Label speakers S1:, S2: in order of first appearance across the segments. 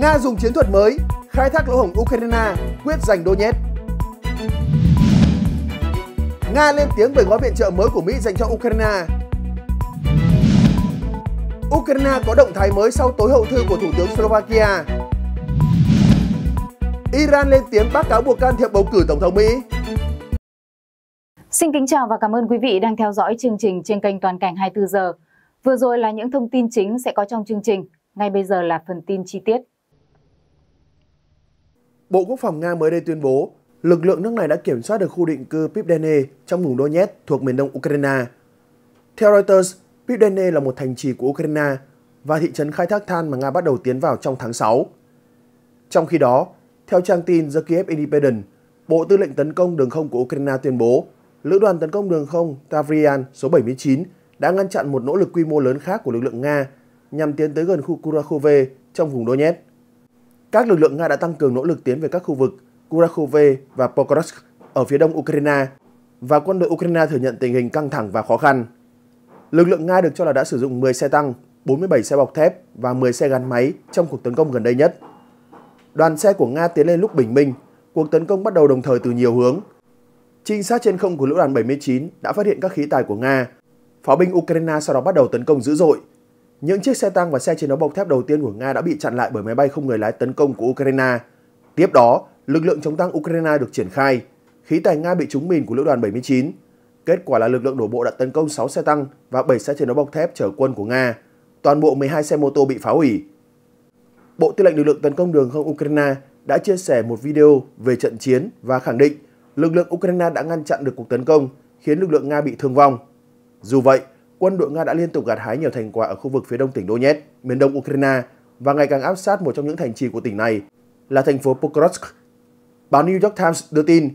S1: Nga dùng chiến thuật mới, khai thác lỗ hổng Ukraine, quyết giành Donetsk. Nga lên tiếng về gói viện trợ mới của Mỹ dành cho Ukraine. Ukraine có động thái mới sau tối hậu thư của Thủ tướng Slovakia. Iran lên tiếng bác cáo buộc can thiệp bầu cử Tổng thống Mỹ.
S2: Xin kính chào và cảm ơn quý vị đang theo dõi chương trình trên kênh Toàn cảnh 24 giờ. Vừa rồi là những thông tin chính sẽ có trong chương trình. Ngay bây giờ là phần tin chi tiết.
S1: Bộ Quốc phòng Nga mới đây tuyên bố lực lượng nước này đã kiểm soát được khu định cư Pipdene trong vùng Donetsk thuộc miền đông Ukraine. Theo Reuters, Pipdene là một thành trì của Ukraine và thị trấn khai thác than mà Nga bắt đầu tiến vào trong tháng 6. Trong khi đó, theo trang tin The Kiev Independent, Bộ Tư lệnh tấn công đường không của Ukraine tuyên bố Lữ đoàn tấn công đường không Tavrian số 79 đã ngăn chặn một nỗ lực quy mô lớn khác của lực lượng Nga nhằm tiến tới gần khu Kurakhove trong vùng Donetsk. Các lực lượng Nga đã tăng cường nỗ lực tiến về các khu vực Kurakhove và Pokrovsk ở phía đông Ukraine và quân đội Ukraine thừa nhận tình hình căng thẳng và khó khăn. Lực lượng Nga được cho là đã sử dụng 10 xe tăng, 47 xe bọc thép và 10 xe gắn máy trong cuộc tấn công gần đây nhất. Đoàn xe của Nga tiến lên lúc bình minh, cuộc tấn công bắt đầu đồng thời từ nhiều hướng. Trinh sát trên không của lữ đoàn 79 đã phát hiện các khí tài của Nga. Pháo binh Ukraine sau đó bắt đầu tấn công dữ dội. Những chiếc xe tăng và xe chiến đấu bọc thép đầu tiên của Nga đã bị chặn lại bởi máy bay không người lái tấn công của Ukraine. Tiếp đó, lực lượng chống tăng Ukraine được triển khai. Khí tài Nga bị trúng mìn của lữ đoàn 79. Kết quả là lực lượng đổ bộ đã tấn công 6 xe tăng và 7 xe chiến đấu bọc thép chở quân của Nga. Toàn bộ 12 xe mô tô bị phá hủy. Bộ Tư lệnh lực lượng tấn công đường không Ukraine đã chia sẻ một video về trận chiến và khẳng định lực lượng Ukraine đã ngăn chặn được cuộc tấn công, khiến lực lượng Nga bị thương vong. Dù vậy, quân đội Nga đã liên tục gặt hái nhiều thành quả ở khu vực phía đông tỉnh Donetsk, miền đông Ukraine và ngày càng áp sát một trong những thành trì của tỉnh này là thành phố Pokrovsk. Báo New York Times đưa tin,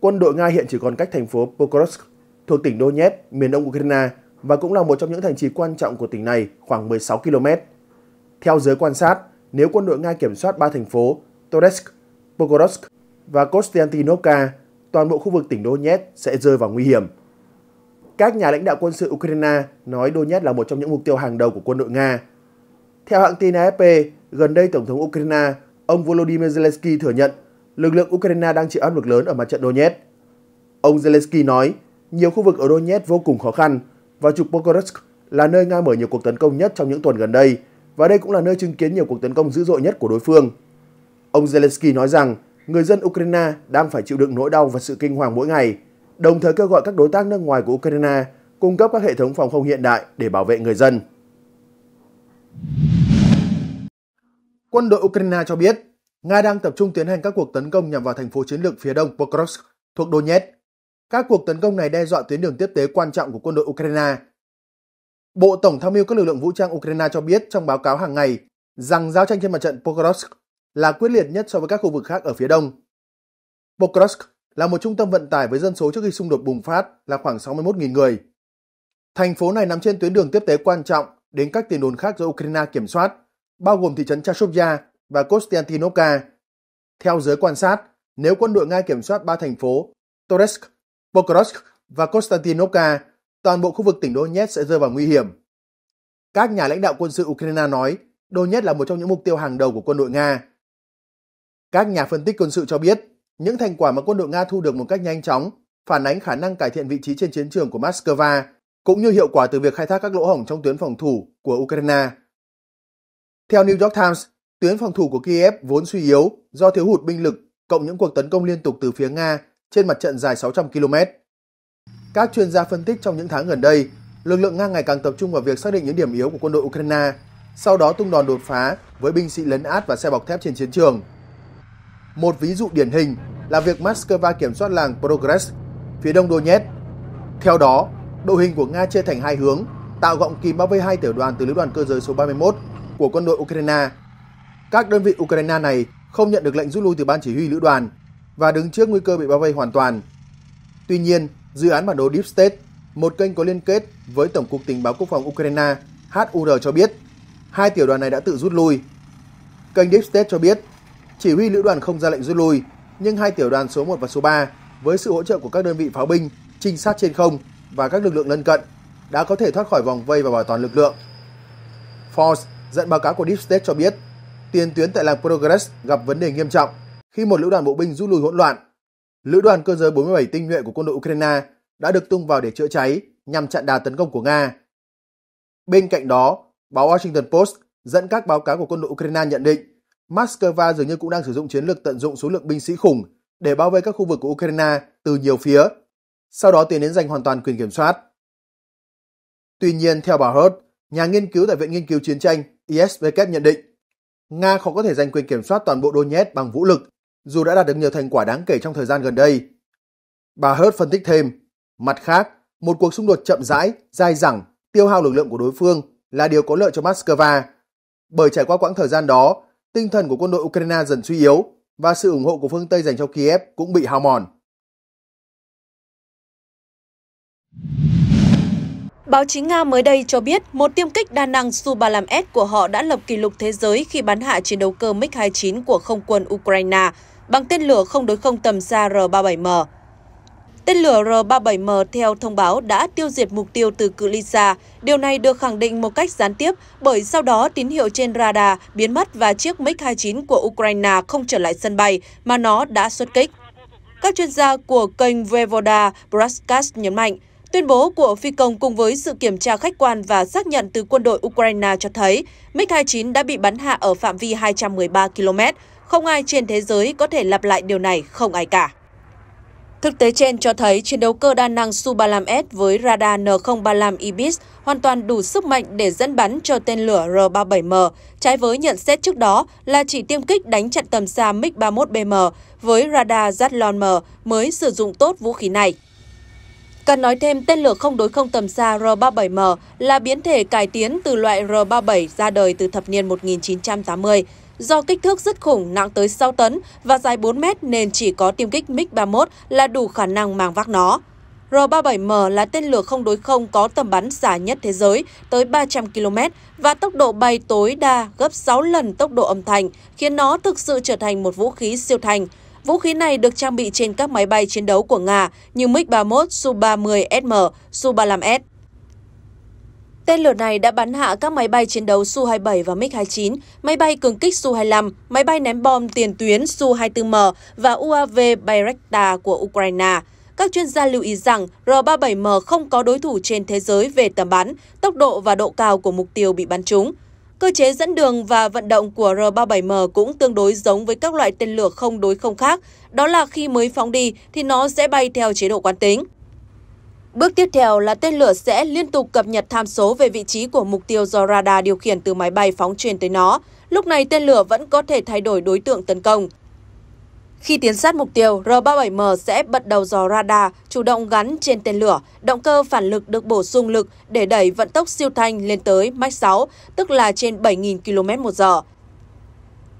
S1: quân đội Nga hiện chỉ còn cách thành phố Pokrovsk thuộc tỉnh Donetsk, miền đông Ukraine và cũng là một trong những thành trì quan trọng của tỉnh này khoảng 16 km. Theo giới quan sát, nếu quân đội Nga kiểm soát ba thành phố Toretsk, Pokrovsk và Konstantinovka, toàn bộ khu vực tỉnh Donetsk sẽ rơi vào nguy hiểm. Các nhà lãnh đạo quân sự Ukraine nói Donetsk là một trong những mục tiêu hàng đầu của quân đội Nga. Theo hãng tin AFP, gần đây Tổng thống Ukraine, ông Volodymyr Zelensky thừa nhận lực lượng Ukraine đang chịu áp lực lớn ở mặt trận Donetsk. Ông Zelensky nói, nhiều khu vực ở Donetsk vô cùng khó khăn và trục Pokrovsk là nơi Nga mở nhiều cuộc tấn công nhất trong những tuần gần đây và đây cũng là nơi chứng kiến nhiều cuộc tấn công dữ dội nhất của đối phương. Ông Zelensky nói rằng người dân Ukraine đang phải chịu đựng nỗi đau và sự kinh hoàng mỗi ngày, đồng thời kêu gọi các đối tác nước ngoài của Ukraine cung cấp các hệ thống phòng không hiện đại để bảo vệ người dân. Quân đội Ukraine cho biết, Nga đang tập trung tiến hành các cuộc tấn công nhằm vào thành phố chiến lược phía đông Pokrovsk thuộc Donetsk. Các cuộc tấn công này đe dọa tuyến đường tiếp tế quan trọng của quân đội Ukraine. Bộ Tổng tham mưu các lực lượng vũ trang Ukraine cho biết trong báo cáo hàng ngày rằng giao tranh trên mặt trận Pokrovsk là quyết liệt nhất so với các khu vực khác ở phía đông. Pokrovsk là một trung tâm vận tải với dân số trước khi xung đột bùng phát là khoảng 61.000 người. Thành phố này nằm trên tuyến đường tiếp tế quan trọng đến các tiền đồn khác do Ukraine kiểm soát, bao gồm thị trấn Chashovya và Kostiantinovka. Theo giới quan sát, nếu quân đội Nga kiểm soát ba thành phố Toresk, Pokrovsk và Konstantinovka, toàn bộ khu vực tỉnh Donetsk sẽ rơi vào nguy hiểm. Các nhà lãnh đạo quân sự Ukraine nói Donetsk là một trong những mục tiêu hàng đầu của quân đội Nga. Các nhà phân tích quân sự cho biết, những thành quả mà quân đội Nga thu được một cách nhanh chóng phản ánh khả năng cải thiện vị trí trên chiến trường của Moscow, cũng như hiệu quả từ việc khai thác các lỗ hổng trong tuyến phòng thủ của Ukraine. Theo New York Times, tuyến phòng thủ của Kiev vốn suy yếu do thiếu hụt binh lực cộng những cuộc tấn công liên tục từ phía Nga trên mặt trận dài 600 km. Các chuyên gia phân tích trong những tháng gần đây, lực lượng Nga ngày càng tập trung vào việc xác định những điểm yếu của quân đội Ukraine, sau đó tung đòn đột phá với binh sĩ lấn át và xe bọc thép trên chiến trường. Một ví dụ điển hình là việc Moscow kiểm soát làng Progress, phía đông Donetsk. Theo đó, đội hình của Nga chia thành hai hướng, tạo gọng kìm bao vây hai tiểu đoàn từ lữ đoàn cơ giới số 31 của quân đội Ukraine. Các đơn vị Ukraine này không nhận được lệnh rút lui từ ban chỉ huy lữ đoàn và đứng trước nguy cơ bị bao vây hoàn toàn. Tuy nhiên, dự án bản đồ Deep State, một kênh có liên kết với Tổng cục Tình báo Quốc phòng Ukraine HUR cho biết, hai tiểu đoàn này đã tự rút lui. Kênh Deep State cho biết, chỉ huy lữ đoàn không ra lệnh rút lui, nhưng hai tiểu đoàn số 1 và số 3 với sự hỗ trợ của các đơn vị pháo binh, trinh sát trên không và các lực lượng lân cận đã có thể thoát khỏi vòng vây và bảo toàn lực lượng. Force dẫn báo cáo của Deep State cho biết, tiền tuyến tại làng Progress gặp vấn đề nghiêm trọng khi một lữ đoàn bộ binh rút lui hỗn loạn. Lữ đoàn cơ giới 47 tinh nhuệ của quân đội Ukraine đã được tung vào để chữa cháy nhằm chặn đà tấn công của Nga. Bên cạnh đó, báo Washington Post dẫn các báo cáo của quân đội Ukraine nhận định Moscow dường như cũng đang sử dụng chiến lược tận dụng số lượng binh sĩ khủng để bao vây các khu vực của Ukraine từ nhiều phía, sau đó tiến đến giành hoàn toàn quyền kiểm soát. Tuy nhiên, theo bà Hurt, nhà nghiên cứu tại Viện Nghiên cứu Chiến tranh ISW nhận định, Nga khó có thể giành quyền kiểm soát toàn bộ Donetsk bằng vũ lực, dù đã đạt được nhiều thành quả đáng kể trong thời gian gần đây. Bà Hurt phân tích thêm, mặt khác, một cuộc xung đột chậm rãi, dai dẳng, tiêu hao lực lượng của đối phương là điều có lợi cho Moscow. Bởi trải qua quãng thời gian đó, tinh thần của quân đội Ukraine dần suy yếu và sự ủng hộ của phương Tây dành cho Kiev cũng bị hao mòn.
S3: Báo chí Nga mới đây cho biết một tiêm kích đa năng Su-35S của họ đã lập kỷ lục thế giới khi bắn hạ chiến đấu cơ MiG-29 của không quân Ukraine bằng tên lửa không đối không tầm xa R-37M. Tên lửa R-37M theo thông báo đã tiêu diệt mục tiêu từ cự ly xa. Điều này được khẳng định một cách gián tiếp bởi sau đó tín hiệu trên radar biến mất và chiếc MiG-29 của Ukraine không trở lại sân bay mà nó đã xuất kích. Các chuyên gia của kênh Voevoda Broadcast nhấn mạnh, Tuyên bố của phi công cùng với sự kiểm tra khách quan và xác nhận từ quân đội Ukraine cho thấy MiG-29 đã bị bắn hạ ở phạm vi 213 km. Không ai trên thế giới có thể lặp lại điều này, không ai cả. Thực tế trên cho thấy chiến đấu cơ đa năng Su-35S với radar N035 Ibis hoàn toàn đủ sức mạnh để dẫn bắn cho tên lửa R-37M, trái với nhận xét trước đó là chỉ tiêm kích đánh chặn tầm xa MiG-31BM với radar Zatlon M mới sử dụng tốt vũ khí này. Cần nói thêm, tên lửa không đối không tầm xa R-37M là biến thể cải tiến từ loại R-37 ra đời từ thập niên 1980. Do kích thước rất khủng, nặng tới 6 tấn và dài 4 mét nên chỉ có tiêm kích MiG-31 là đủ khả năng mang vác nó. R-37M là tên lửa không đối không có tầm bắn xa nhất thế giới, tới 300 km và tốc độ bay tối đa gấp 6 lần tốc độ âm thanh, khiến nó thực sự trở thành một vũ khí siêu thành. Vũ khí này được trang bị trên các máy bay chiến đấu của Nga như MiG-31, Su-30SM, Su-35S. Tên lửa này đã bắn hạ các máy bay chiến đấu Su-27 và MiG-29, máy bay cường kích Su-25, máy bay ném bom tiền tuyến Su-24M và UAV Bayraktar của Ukraine. Các chuyên gia lưu ý rằng R-37M không có đối thủ trên thế giới về tầm bắn, tốc độ và độ cao của mục tiêu bị bắn trúng. Cơ chế dẫn đường và vận động của R-37M cũng tương đối giống với các loại tên lửa không đối không khác, đó là khi mới phóng đi thì nó sẽ bay theo chế độ quán tính. Bước tiếp theo là tên lửa sẽ liên tục cập nhật tham số về vị trí của mục tiêu do radar điều khiển từ máy bay phóng truyền tới nó. Lúc này tên lửa vẫn có thể thay đổi đối tượng tấn công. Khi tiến sát mục tiêu, R-37M sẽ bật đầu dò radar chủ động gắn trên tên lửa. Động cơ phản lực được bổ sung lực để đẩy vận tốc siêu thanh lên tới Mach 6, tức là trên 7.000 km một giờ.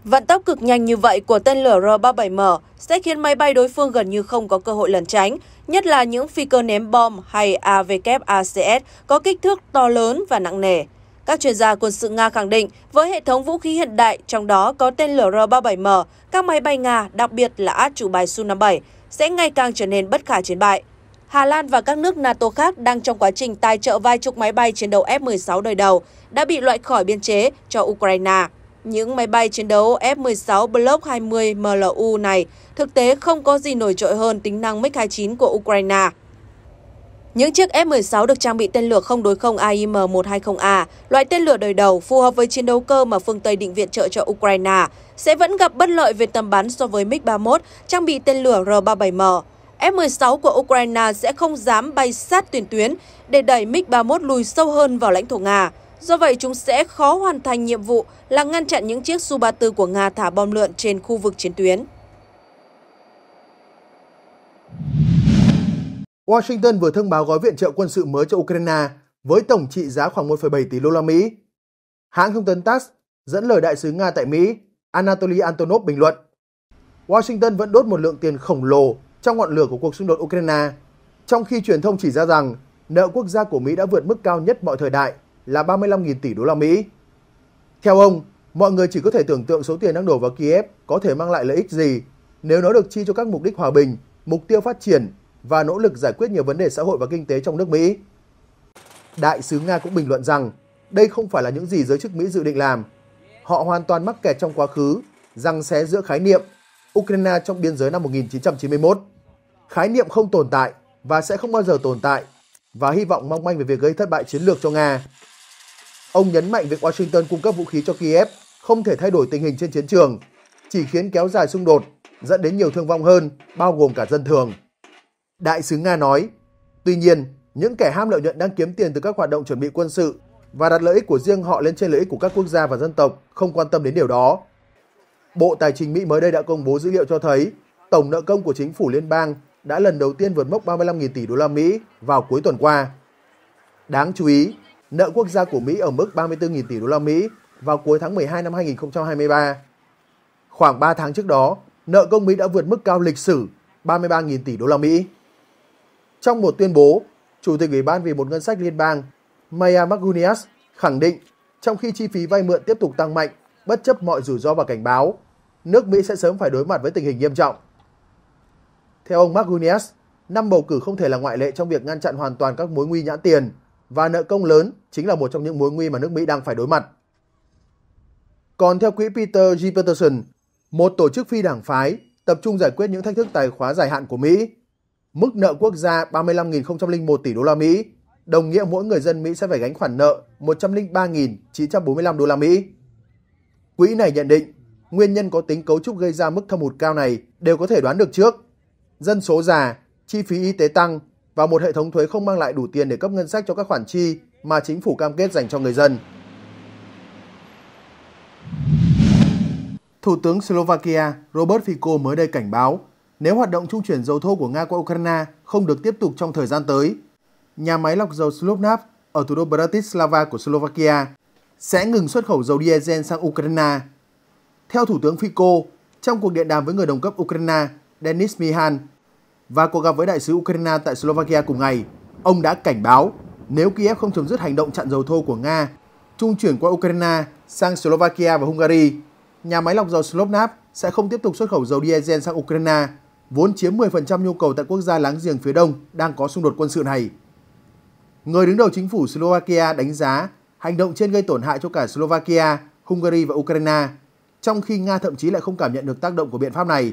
S3: Vận tốc cực nhanh như vậy của tên lửa R-37M sẽ khiến máy bay đối phương gần như không có cơ hội lẩn tránh, nhất là những phi cơ ném bom hay AvKACS có kích thước to lớn và nặng nề. Các chuyên gia quân sự Nga khẳng định, với hệ thống vũ khí hiện đại, trong đó có tên lửa R-37M, các máy bay Nga, đặc biệt là át chủ bài Su-57, sẽ ngày càng trở nên bất khả chiến bại. Hà Lan và các nước NATO khác đang trong quá trình tài trợ vài chục máy bay chiến đấu F-16 đời đầu đã bị loại khỏi biên chế cho Ukraine. Những máy bay chiến đấu F-16 Block 20 MLU này thực tế không có gì nổi trội hơn tính năng MiG-29 của Ukraine. Những chiếc F-16 được trang bị tên lửa không đối không AIM-120A, loại tên lửa đời đầu phù hợp với chiến đấu cơ mà phương Tây định viện trợ cho Ukraine, sẽ vẫn gặp bất lợi về tầm bắn so với MiG-31 trang bị tên lửa R-37M. F-16 của Ukraine sẽ không dám bay sát tuyến tuyến để đẩy MiG-31 lùi sâu hơn vào lãnh thổ Nga. Do vậy, chúng sẽ khó hoàn thành nhiệm vụ là ngăn chặn những chiếc Su-34 của Nga thả bom lượn trên khu vực chiến tuyến.
S1: Washington vừa thông báo gói viện trợ quân sự mới cho Ukraine với tổng trị giá khoảng 1,7 tỷ đô la Mỹ. Hãng thông tấn TASS dẫn lời đại sứ Nga tại Mỹ Anatoly Antonov bình luận Washington vẫn đốt một lượng tiền khổng lồ trong ngọn lửa của cuộc xung đột Ukraine, trong khi truyền thông chỉ ra rằng nợ quốc gia của Mỹ đã vượt mức cao nhất mọi thời đại là 35.000 tỷ đô la Mỹ. Theo ông, mọi người chỉ có thể tưởng tượng số tiền đang đổ vào Kiev có thể mang lại lợi ích gì nếu nó được chi cho các mục đích hòa bình, mục tiêu phát triển và nỗ lực giải quyết nhiều vấn đề xã hội và kinh tế trong nước Mỹ. Đại sứ Nga cũng bình luận rằng đây không phải là những gì giới chức Mỹ dự định làm. họ hoàn toàn mắc kẹt trong quá khứ, răng xé giữa khái niệm Ukraine trong biên giới năm 1991. Khái niệm không tồn tại và sẽ không bao giờ tồn tại và hy vọng mong manh về việc gây thất bại chiến lược cho Nga. Ông nhấn mạnh việc Washington cung cấp vũ khí cho Kiev không thể thay đổi tình hình trên chiến trường, chỉ khiến kéo dài xung đột, dẫn đến nhiều thương vong hơn, bao gồm cả dân thường. Đại sứ Nga nói, tuy nhiên, những kẻ ham lợi nhuận đang kiếm tiền từ các hoạt động chuẩn bị quân sự và đặt lợi ích của riêng họ lên trên lợi ích của các quốc gia và dân tộc không quan tâm đến điều đó. Bộ Tài chính Mỹ mới đây đã công bố dữ liệu cho thấy tổng nợ công của chính phủ liên bang đã lần đầu tiên vượt mốc 35.000 tỷ đô la Mỹ vào cuối tuần qua. Đáng chú ý, nợ quốc gia của Mỹ ở mức 34.000 tỷ đô la Mỹ vào cuối tháng 12 năm 2023. Khoảng 3 tháng trước đó, nợ công Mỹ đã vượt mức cao lịch sử 33.000 tỷ đô la Mỹ. Trong một tuyên bố, Chủ tịch Ủy ban vì một ngân sách liên bang Maya Magunias khẳng định trong khi chi phí vay mượn tiếp tục tăng mạnh bất chấp mọi rủi ro và cảnh báo, nước Mỹ sẽ sớm phải đối mặt với tình hình nghiêm trọng. Theo ông Magunias, năm bầu cử không thể là ngoại lệ trong việc ngăn chặn hoàn toàn các mối nguy nhãn tiền và nợ công lớn chính là một trong những mối nguy mà nước Mỹ đang phải đối mặt. Còn theo quỹ Peter G. Peterson, một tổ chức phi đảng phái tập trung giải quyết những thách thức tài khóa dài hạn của Mỹ, mức nợ quốc gia 35.001 tỷ đô la Mỹ, đồng nghĩa mỗi người dân Mỹ sẽ phải gánh khoản nợ 103.945 đô la Mỹ. Quỹ này nhận định, nguyên nhân có tính cấu trúc gây ra mức thâm hụt cao này đều có thể đoán được trước. Dân số già, chi phí y tế tăng và một hệ thống thuế không mang lại đủ tiền để cấp ngân sách cho các khoản chi mà chính phủ cam kết dành cho người dân. Thủ tướng Slovakia Robert Fico mới đây cảnh báo nếu hoạt động trung chuyển dầu thô của Nga qua Ukraine không được tiếp tục trong thời gian tới, nhà máy lọc dầu Slovnaft ở thủ đô Bratislava của Slovakia sẽ ngừng xuất khẩu dầu diesel sang Ukraine. Theo Thủ tướng Fico, trong cuộc điện đàm với người đồng cấp Ukraine Denis Mihan và cuộc gặp với đại sứ Ukraine tại Slovakia cùng ngày, ông đã cảnh báo nếu Kiev không chấm dứt hành động chặn dầu thô của Nga, trung chuyển qua Ukraine sang Slovakia và Hungary, nhà máy lọc dầu Slovnaft sẽ không tiếp tục xuất khẩu dầu diesel sang Ukraine, vốn chiếm 10% nhu cầu tại quốc gia láng giềng phía đông đang có xung đột quân sự này. Người đứng đầu chính phủ Slovakia đánh giá hành động trên gây tổn hại cho cả Slovakia, Hungary và Ukraine, trong khi Nga thậm chí lại không cảm nhận được tác động của biện pháp này.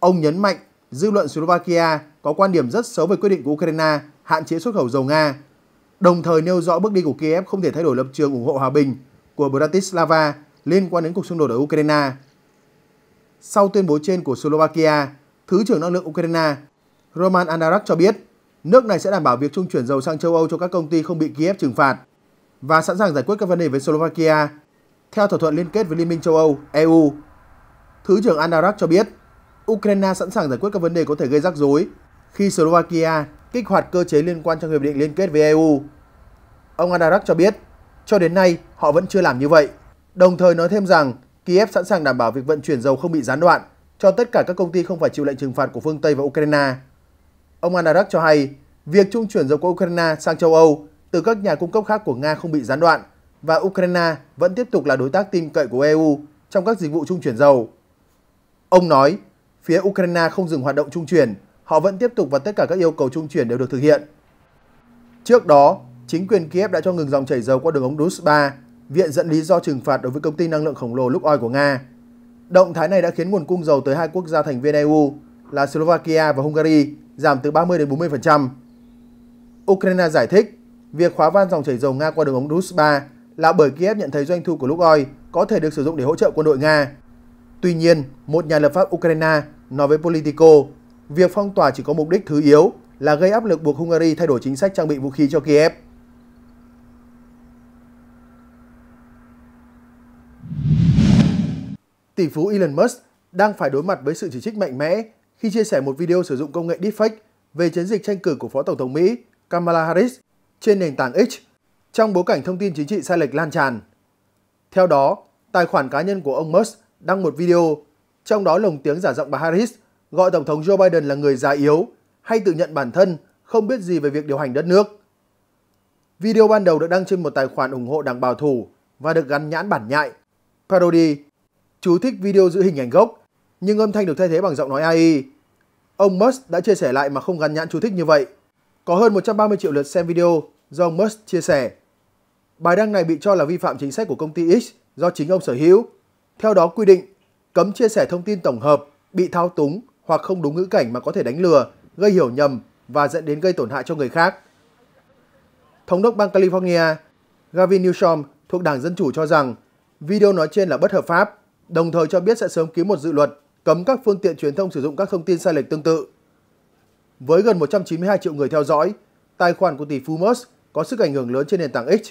S1: Ông nhấn mạnh dư luận Slovakia có quan điểm rất xấu về quyết định của Ukraine hạn chế xuất khẩu dầu Nga, đồng thời nêu rõ bước đi của Kiev không thể thay đổi lập trường ủng hộ hòa bình của Bratislava liên quan đến cuộc xung đột ở Ukraine. Sau tuyên bố trên của Slovakia, Thứ trưởng Năng lượng Ukraine Roman Andarak cho biết nước này sẽ đảm bảo việc trung chuyển dầu sang châu Âu cho các công ty không bị Kiev trừng phạt và sẵn sàng giải quyết các vấn đề với Slovakia theo thỏa thuận liên kết với Liên minh châu Âu EU. Thứ trưởng Andarak cho biết Ukraine sẵn sàng giải quyết các vấn đề có thể gây rắc rối khi Slovakia kích hoạt cơ chế liên quan trong hiệp định liên kết với EU. Ông Andarak cho biết, cho đến nay họ vẫn chưa làm như vậy, đồng thời nói thêm rằng Kiev sẵn sàng đảm bảo việc vận chuyển dầu không bị gián đoạn cho tất cả các công ty không phải chịu lệnh trừng phạt của phương Tây và Ukraine. Ông Andarak cho hay, việc trung chuyển dầu của Ukraine sang châu Âu từ các nhà cung cấp khác của Nga không bị gián đoạn và Ukraine vẫn tiếp tục là đối tác tin cậy của EU trong các dịch vụ trung chuyển dầu. Ông nói, phía Ukraine không dừng hoạt động trung chuyển, họ vẫn tiếp tục và tất cả các yêu cầu trung chuyển đều được thực hiện. Trước đó, chính quyền Kiev đã cho ngừng dòng chảy dầu qua đường ống Dus 3, viện dẫn lý do trừng phạt đối với công ty năng lượng khổng lồ Lukoil của Nga. Động thái này đã khiến nguồn cung dầu tới hai quốc gia thành viên EU là Slovakia và Hungary giảm từ 30 đến 40%. Ukraine giải thích, việc khóa van dòng chảy dầu Nga qua đường ống Dus 3 là bởi Kiev nhận thấy doanh thu của Lukoil có thể được sử dụng để hỗ trợ quân đội Nga. Tuy nhiên, một nhà lập pháp Ukraine nói với Politico, việc phong tỏa chỉ có mục đích thứ yếu là gây áp lực buộc Hungary thay đổi chính sách trang bị vũ khí cho Kiev. Tỷ phú Elon Musk đang phải đối mặt với sự chỉ trích mạnh mẽ khi chia sẻ một video sử dụng công nghệ deepfake về chiến dịch tranh cử của Phó Tổng thống Mỹ Kamala Harris trên nền tảng X trong bối cảnh thông tin chính trị sai lệch lan tràn. Theo đó, tài khoản cá nhân của ông Musk đăng một video, trong đó lồng tiếng giả giọng bà Harris gọi Tổng thống Joe Biden là người già yếu hay tự nhận bản thân không biết gì về việc điều hành đất nước. Video ban đầu được đăng trên một tài khoản ủng hộ đảng bảo thủ và được gắn nhãn bản nhại, parody. Chú thích video giữ hình ảnh gốc, nhưng âm thanh được thay thế bằng giọng nói AI. Ông Musk đã chia sẻ lại mà không gắn nhãn chú thích như vậy. Có hơn 130 triệu lượt xem video do ông Musk chia sẻ. Bài đăng này bị cho là vi phạm chính sách của công ty X do chính ông sở hữu. Theo đó quy định, cấm chia sẻ thông tin tổng hợp, bị thao túng hoặc không đúng ngữ cảnh mà có thể đánh lừa, gây hiểu nhầm và dẫn đến gây tổn hại cho người khác. Thống đốc bang California Gavin Newsom thuộc Đảng Dân Chủ cho rằng video nói trên là bất hợp pháp, đồng thời cho biết sẽ sớm ký một dự luật cấm các phương tiện truyền thông sử dụng các thông tin sai lệch tương tự. Với gần 192 triệu người theo dõi, tài khoản của tỷ phú Musk có sức ảnh hưởng lớn trên nền tảng X.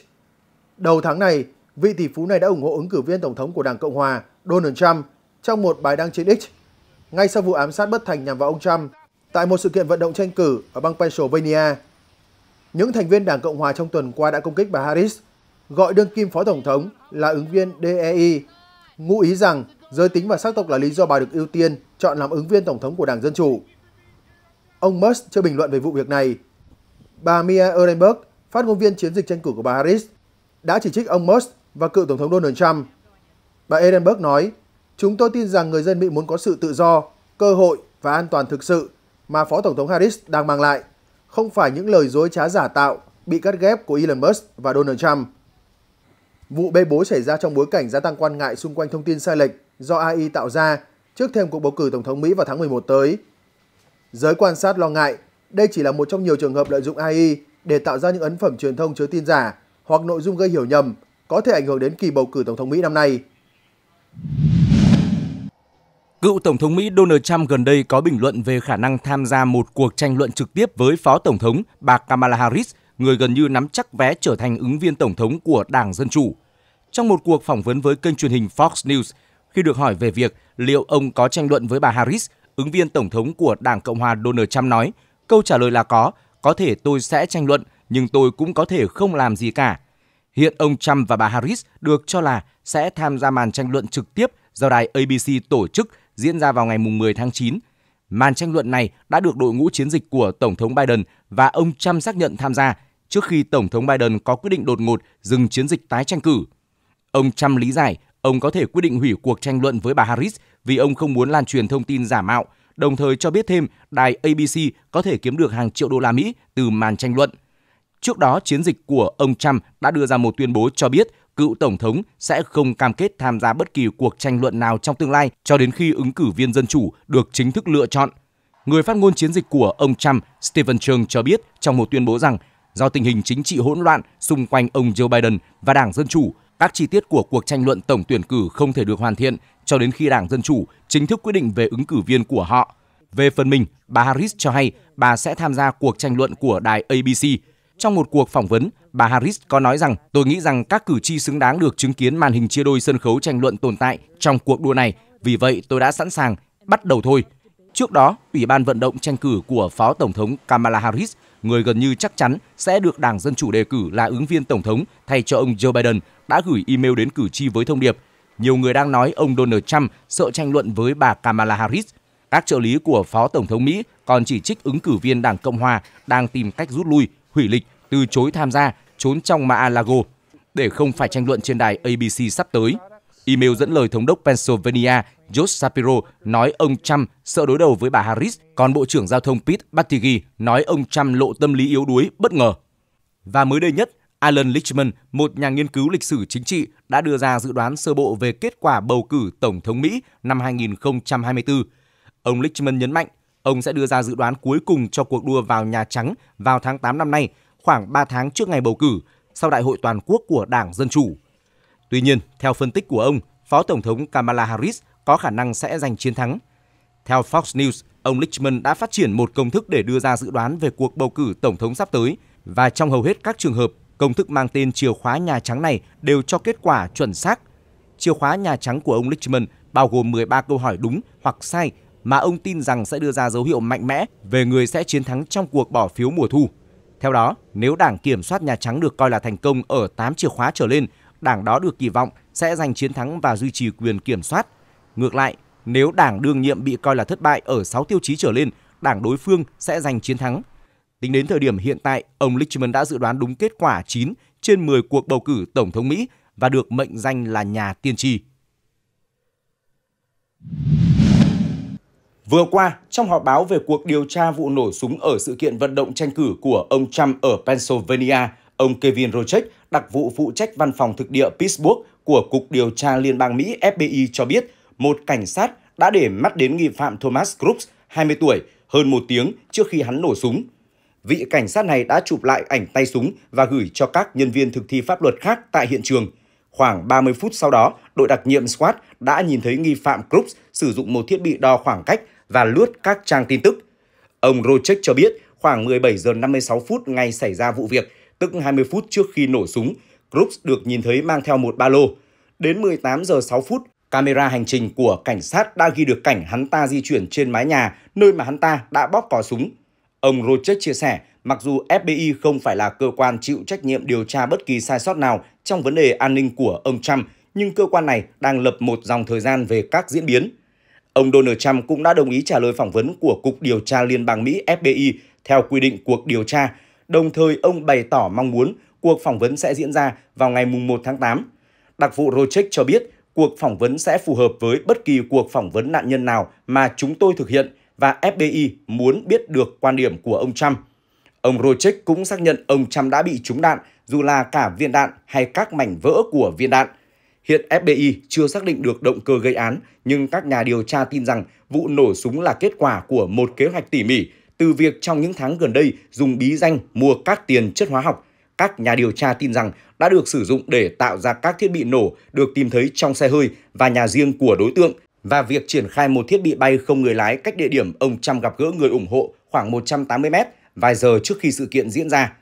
S1: Đầu tháng này, vị tỷ phú này đã ủng hộ ứng cử viên tổng thống của Đảng Cộng hòa Donald Trump trong một bài đăng trên X, ngay sau vụ ám sát bất thành nhằm vào ông Trump tại một sự kiện vận động tranh cử ở bang Pennsylvania. Những thành viên Đảng Cộng hòa trong tuần qua đã công kích bà Harris, gọi đương kim phó tổng thống là ứng viên DEI, ngụ ý rằng giới tính và sắc tộc là lý do bà được ưu tiên chọn làm ứng viên tổng thống của Đảng Dân Chủ. Ông Musk chưa bình luận về vụ việc này. Bà Mia Ehrenberg, phát ngôn viên chiến dịch tranh cử của bà Harris, đã chỉ trích ông Musk và cựu Tổng thống Donald Trump. Bà Ehrenberg nói, Chúng tôi tin rằng người dân Mỹ muốn có sự tự do, cơ hội và an toàn thực sự mà Phó Tổng thống Harris đang mang lại, không phải những lời dối trá giả tạo bị cắt ghép của Elon Musk và Donald Trump. Vụ bê bối xảy ra trong bối cảnh gia tăng quan ngại xung quanh thông tin sai lệch do AI tạo ra trước thêm cuộc bầu cử Tổng thống Mỹ vào tháng 11 tới. Giới quan sát lo ngại đây chỉ là một trong nhiều trường hợp lợi dụng AI để tạo ra những ấn phẩm truyền thông chứa tin giả hoặc nội dung gây hiểu nhầm có thể ảnh hưởng đến kỳ bầu cử Tổng thống Mỹ năm nay.
S4: Cựu Tổng thống Mỹ Donald Trump gần đây có bình luận về khả năng tham gia một cuộc tranh luận trực tiếp với Phó Tổng thống bà Kamala Harris, người gần như nắm chắc vé trở thành ứng viên Tổng thống của Đảng Dân Chủ. Trong một cuộc phỏng vấn với kênh truyền hình Fox News, khi được hỏi về việc liệu ông có tranh luận với bà Harris, ứng viên Tổng thống của Đảng Cộng hòa Donald Trump nói, câu trả lời là có, có thể tôi sẽ tranh luận, nhưng tôi cũng có thể không làm gì cả. Hiện ông Trump và bà Harris được cho là sẽ tham gia màn tranh luận trực tiếp do đài ABC tổ chức diễn ra vào ngày 10 tháng 9. Màn tranh luận này đã được đội ngũ chiến dịch của Tổng thống Biden và ông Trump xác nhận tham gia trước khi Tổng thống Biden có quyết định đột ngột dừng chiến dịch tái tranh cử. Ông Trump lý giải ông có thể quyết định hủy cuộc tranh luận với bà Harris vì ông không muốn lan truyền thông tin giả mạo, đồng thời cho biết thêm đài ABC có thể kiếm được hàng triệu đô la Mỹ từ màn tranh luận. Trước đó, chiến dịch của ông Trump đã đưa ra một tuyên bố cho biết cựu tổng thống sẽ không cam kết tham gia bất kỳ cuộc tranh luận nào trong tương lai cho đến khi ứng cử viên dân chủ được chính thức lựa chọn. Người phát ngôn chiến dịch của ông Trump, Stephen Chung cho biết trong một tuyên bố rằng do tình hình chính trị hỗn loạn xung quanh ông Joe Biden và Đảng Dân Chủ, các chi tiết của cuộc tranh luận tổng tuyển cử không thể được hoàn thiện cho đến khi Đảng Dân Chủ chính thức quyết định về ứng cử viên của họ. Về phần mình, bà Harris cho hay bà sẽ tham gia cuộc tranh luận của đài ABC. Trong một cuộc phỏng vấn, bà Harris có nói rằng tôi nghĩ rằng các cử tri xứng đáng được chứng kiến màn hình chia đôi sân khấu tranh luận tồn tại trong cuộc đua này. Vì vậy tôi đã sẵn sàng, bắt đầu thôi. Trước đó, Ủy ban vận động tranh cử của Phó Tổng thống Kamala Harris, người gần như chắc chắn sẽ được Đảng Dân Chủ đề cử là ứng viên Tổng thống thay cho ông Joe Biden, đã gửi email đến cử tri với thông điệp nhiều người đang nói ông Donald Trump sợ tranh luận với bà Kamala Harris. Các trợ lý của Phó Tổng thống Mỹ còn chỉ trích ứng cử viên Đảng Cộng Hòa đang tìm cách rút lui, hủy lịch, từ chối tham gia, trốn trong Mar-a-Lago để không phải tranh luận trên đài ABC sắp tới. Email dẫn lời thống đốc Pennsylvania Josh Shapiro nói ông Trump sợ đối đầu với bà Harris, còn Bộ trưởng Giao thông Pete Buttigieg nói ông Trump lộ tâm lý yếu đuối bất ngờ. Và mới đây nhất, Alan Lichtman, một nhà nghiên cứu lịch sử chính trị, đã đưa ra dự đoán sơ bộ về kết quả bầu cử Tổng thống Mỹ năm 2024. Ông Lichtman nhấn mạnh, ông sẽ đưa ra dự đoán cuối cùng cho cuộc đua vào Nhà Trắng vào tháng 8 năm nay, khoảng 3 tháng trước ngày bầu cử, sau đại hội toàn quốc của Đảng Dân Chủ. Tuy nhiên, theo phân tích của ông, Phó Tổng thống Kamala Harris có khả năng sẽ giành chiến thắng. Theo Fox News, ông Lichtman đã phát triển một công thức để đưa ra dự đoán về cuộc bầu cử Tổng thống sắp tới, và trong hầu hết các trường hợp, Công thức mang tên chìa khóa Nhà Trắng này đều cho kết quả chuẩn xác. Chìa khóa Nhà Trắng của ông Lichtman bao gồm 13 câu hỏi đúng hoặc sai mà ông tin rằng sẽ đưa ra dấu hiệu mạnh mẽ về người sẽ chiến thắng trong cuộc bỏ phiếu mùa thu. Theo đó, nếu đảng kiểm soát Nhà Trắng được coi là thành công ở 8 chìa khóa trở lên, đảng đó được kỳ vọng sẽ giành chiến thắng và duy trì quyền kiểm soát. Ngược lại, nếu đảng đương nhiệm bị coi là thất bại ở 6 tiêu chí trở lên, đảng đối phương sẽ giành chiến thắng. Tính đến thời điểm hiện tại, ông Lichtman đã dự đoán đúng kết quả 9 trên 10 cuộc bầu cử Tổng thống Mỹ và được mệnh danh là nhà tiên tri. Vừa qua, trong họp báo về cuộc điều tra vụ nổ súng ở sự kiện vận động tranh cử của ông Trump ở Pennsylvania, Ông Kevin Rochek, đặc vụ phụ trách văn phòng thực địa Pittsburgh của Cục Điều tra Liên bang Mỹ FBI cho biết, một cảnh sát đã để mắt đến nghi phạm Thomas Crooks, 20 tuổi, hơn một tiếng trước khi hắn nổ súng. Vị cảnh sát này đã chụp lại ảnh tay súng và gửi cho các nhân viên thực thi pháp luật khác tại hiện trường. Khoảng 30 phút sau đó, đội đặc nhiệm SWAT đã nhìn thấy nghi phạm Crooks sử dụng một thiết bị đo khoảng cách và lướt các trang tin tức. Ông Rochek cho biết khoảng 17 giờ 56 phút ngày xảy ra vụ việc, tức 20 phút trước khi nổ súng, Crooks được nhìn thấy mang theo một ba lô. Đến 18 giờ 6 phút, camera hành trình của cảnh sát đã ghi được cảnh hắn ta di chuyển trên mái nhà nơi mà hắn ta đã bóp cò súng. Ông Rochek chia sẻ, mặc dù FBI không phải là cơ quan chịu trách nhiệm điều tra bất kỳ sai sót nào trong vấn đề an ninh của ông Trump, nhưng cơ quan này đang lập một dòng thời gian về các diễn biến. Ông Donald Trump cũng đã đồng ý trả lời phỏng vấn của Cục Điều tra Liên bang Mỹ FBI theo quy định cuộc điều tra, đồng thời ông bày tỏ mong muốn cuộc phỏng vấn sẽ diễn ra vào ngày 1 tháng 8. Đặc vụ Rochek cho biết cuộc phỏng vấn sẽ phù hợp với bất kỳ cuộc phỏng vấn nạn nhân nào mà chúng tôi thực hiện và FBI muốn biết được quan điểm của ông Trump. Ông Rochek cũng xác nhận ông Trump đã bị trúng đạn, dù là cả viên đạn hay các mảnh vỡ của viên đạn. Hiện FBI chưa xác định được động cơ gây án, nhưng các nhà điều tra tin rằng vụ nổ súng là kết quả của một kế hoạch tỉ mỉ từ việc trong những tháng gần đây dùng bí danh mua các tiền chất hóa học. Các nhà điều tra tin rằng đã được sử dụng để tạo ra các thiết bị nổ được tìm thấy trong xe hơi và nhà riêng của đối tượng và việc triển khai một thiết bị bay không người lái cách địa điểm ông Trump gặp gỡ người ủng hộ khoảng 180 mét vài giờ trước khi sự kiện diễn ra.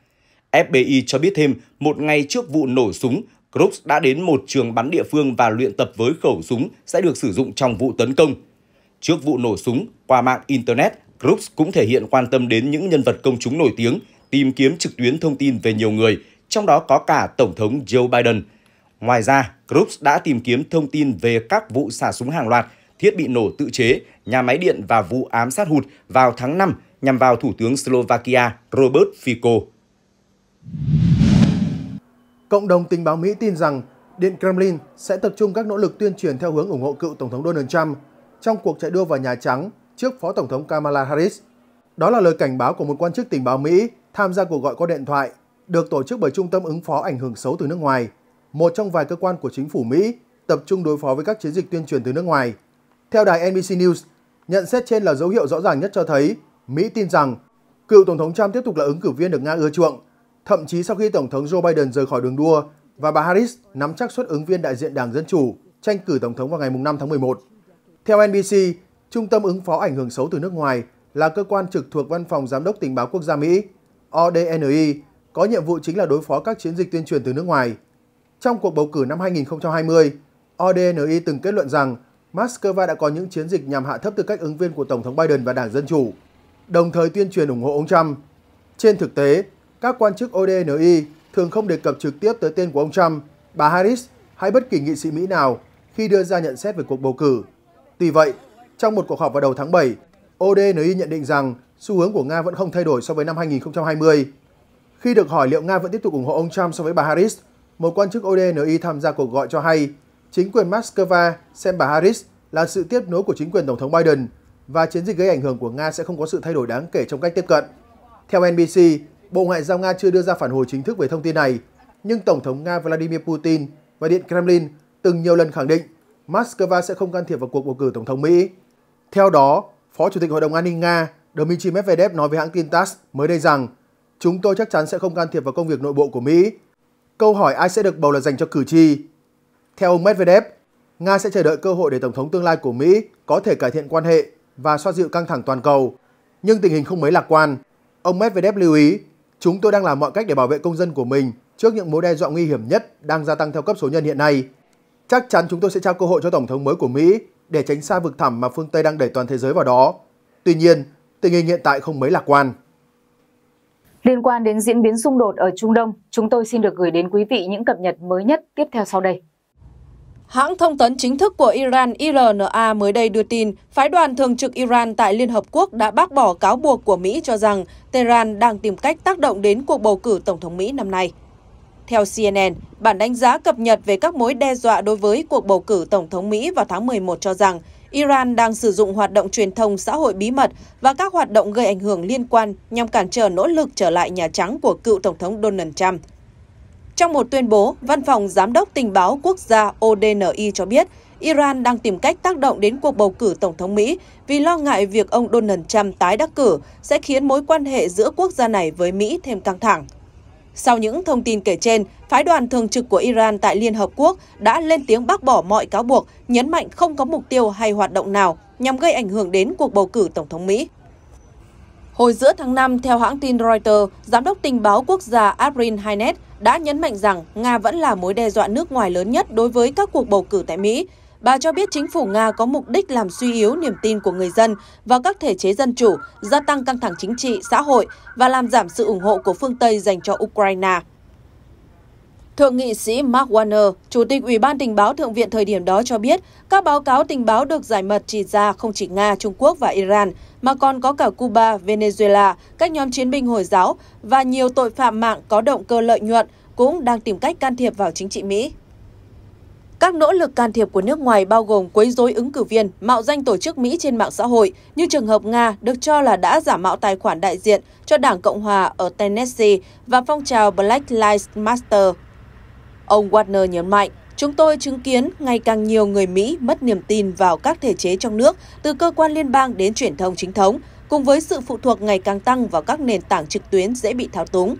S4: FBI cho biết thêm, một ngày trước vụ nổ súng, Crooks đã đến một trường bắn địa phương và luyện tập với khẩu súng sẽ được sử dụng trong vụ tấn công. Trước vụ nổ súng, qua mạng Internet, Crooks cũng thể hiện quan tâm đến những nhân vật công chúng nổi tiếng, tìm kiếm trực tuyến thông tin về nhiều người, trong đó có cả Tổng thống Joe Biden. Ngoài ra, Crooks đã tìm kiếm thông tin về các vụ xả súng hàng loạt, thiết bị nổ tự chế, nhà máy điện và vụ ám sát hụt vào tháng 5 nhằm vào Thủ tướng Slovakia Robert Fico.
S1: Cộng đồng tình báo Mỹ tin rằng Điện Kremlin sẽ tập trung các nỗ lực tuyên truyền theo hướng ủng hộ cựu Tổng thống Donald Trump trong cuộc chạy đua vào Nhà Trắng trước Phó Tổng thống Kamala Harris. Đó là lời cảnh báo của một quan chức tình báo Mỹ tham gia cuộc gọi qua điện thoại được tổ chức bởi Trung tâm ứng phó ảnh hưởng xấu từ nước ngoài, một trong vài cơ quan của chính phủ Mỹ tập trung đối phó với các chiến dịch tuyên truyền từ nước ngoài. Theo đài NBC News, nhận xét trên là dấu hiệu rõ ràng nhất cho thấy Mỹ tin rằng cựu Tổng thống Trump tiếp tục là ứng cử viên được Nga ưa chuộng, thậm chí sau khi Tổng thống Joe Biden rời khỏi đường đua và bà Harris nắm chắc suất ứng viên đại diện Đảng Dân Chủ tranh cử Tổng thống vào ngày 5 tháng 11. Theo NBC, Trung tâm ứng phó ảnh hưởng xấu từ nước ngoài là cơ quan trực thuộc Văn phòng Giám đốc Tình báo Quốc gia Mỹ, ODNI, có nhiệm vụ chính là đối phó các chiến dịch tuyên truyền từ nước ngoài. Trong cuộc bầu cử năm 2020, ODNI từng kết luận rằng Moscow đã có những chiến dịch nhằm hạ thấp tư cách ứng viên của Tổng thống Biden và Đảng Dân Chủ, đồng thời tuyên truyền ủng hộ ông Trump. Trên thực tế, các quan chức ODNI thường không đề cập trực tiếp tới tên của ông Trump, bà Harris hay bất kỳ nghị sĩ Mỹ nào khi đưa ra nhận xét về cuộc bầu cử. Tuy vậy, trong một cuộc họp vào đầu tháng 7, ODNI nhận định rằng xu hướng của Nga vẫn không thay đổi so với năm 2020. Khi được hỏi liệu Nga vẫn tiếp tục ủng hộ ông Trump so với bà Harris, một quan chức ODNI tham gia cuộc gọi cho hay chính quyền Moscow xem bà Harris là sự tiếp nối của chính quyền Tổng thống Biden và chiến dịch gây ảnh hưởng của Nga sẽ không có sự thay đổi đáng kể trong cách tiếp cận. Theo NBC, Bộ Ngoại giao Nga chưa đưa ra phản hồi chính thức về thông tin này, nhưng Tổng thống Nga Vladimir Putin và Điện Kremlin từng nhiều lần khẳng định Moscow sẽ không can thiệp vào cuộc bầu cử Tổng thống Mỹ. Theo đó, Phó Chủ tịch Hội đồng An ninh Nga Dmitry Medvedev nói với hãng tin TASS mới đây rằng chúng tôi chắc chắn sẽ không can thiệp vào công việc nội bộ của Mỹ. Câu hỏi ai sẽ được bầu là dành cho cử tri. Theo ông Medvedev, Nga sẽ chờ đợi cơ hội để Tổng thống tương lai của Mỹ có thể cải thiện quan hệ và xoa dịu căng thẳng toàn cầu. Nhưng tình hình không mấy lạc quan. Ông Medvedev lưu ý, chúng tôi đang làm mọi cách để bảo vệ công dân của mình trước những mối đe dọa nguy hiểm nhất đang gia tăng theo cấp số nhân hiện nay. Chắc chắn chúng tôi sẽ trao cơ hội cho Tổng thống mới của Mỹ để tránh xa vực thẳm mà phương Tây đang đẩy toàn thế giới vào đó. Tuy nhiên, tình hình hiện tại không mấy lạc quan.
S2: Liên quan đến diễn biến xung đột ở Trung Đông, chúng tôi xin được gửi đến quý vị những cập nhật mới nhất tiếp theo sau đây.
S3: Hãng thông tấn chính thức của Iran IRNA mới đây đưa tin, phái đoàn thường trực Iran tại Liên Hợp Quốc đã bác bỏ cáo buộc của Mỹ cho rằng Tehran đang tìm cách tác động đến cuộc bầu cử Tổng thống Mỹ năm nay. Theo CNN, bản đánh giá cập nhật về các mối đe dọa đối với cuộc bầu cử Tổng thống Mỹ vào tháng 11 cho rằng Iran đang sử dụng hoạt động truyền thông xã hội bí mật và các hoạt động gây ảnh hưởng liên quan nhằm cản trở nỗ lực trở lại Nhà Trắng của cựu Tổng thống Donald Trump. Trong một tuyên bố, Văn phòng Giám đốc Tình báo Quốc gia ODNI cho biết Iran đang tìm cách tác động đến cuộc bầu cử Tổng thống Mỹ vì lo ngại việc ông Donald Trump tái đắc cử sẽ khiến mối quan hệ giữa quốc gia này với Mỹ thêm căng thẳng. Sau những thông tin kể trên, phái đoàn thường trực của Iran tại Liên Hợp Quốc đã lên tiếng bác bỏ mọi cáo buộc, nhấn mạnh không có mục tiêu hay hoạt động nào nhằm gây ảnh hưởng đến cuộc bầu cử Tổng thống Mỹ. Hồi giữa tháng 5, theo hãng tin Reuters, Giám đốc tình báo quốc gia Abrin Hynet đã nhấn mạnh rằng Nga vẫn là mối đe dọa nước ngoài lớn nhất đối với các cuộc bầu cử tại Mỹ. Bà cho biết chính phủ Nga có mục đích làm suy yếu niềm tin của người dân vào các thể chế dân chủ, gia tăng căng thẳng chính trị, xã hội và làm giảm sự ủng hộ của phương Tây dành cho Ukraine. Thượng nghị sĩ Mark Warner, Chủ tịch Ủy ban Tình báo Thượng viện thời điểm đó cho biết, các báo cáo tình báo được giải mật chỉ ra không chỉ Nga, Trung Quốc và Iran, mà còn có cả Cuba, Venezuela, các nhóm chiến binh Hồi giáo và nhiều tội phạm mạng có động cơ lợi nhuận cũng đang tìm cách can thiệp vào chính trị Mỹ. Các nỗ lực can thiệp của nước ngoài bao gồm quấy rối ứng cử viên, mạo danh tổ chức Mỹ trên mạng xã hội, như trường hợp Nga được cho là đã giả mạo tài khoản đại diện cho Đảng Cộng hòa ở Tennessee và phong trào Black Lives Matter. Ông Warner nhấn mạnh, chúng tôi chứng kiến ngày càng nhiều người Mỹ mất niềm tin vào các thể chế trong nước, từ cơ quan liên bang đến truyền thông chính thống, cùng với sự phụ thuộc ngày càng tăng vào các nền tảng trực tuyến dễ bị thao túng.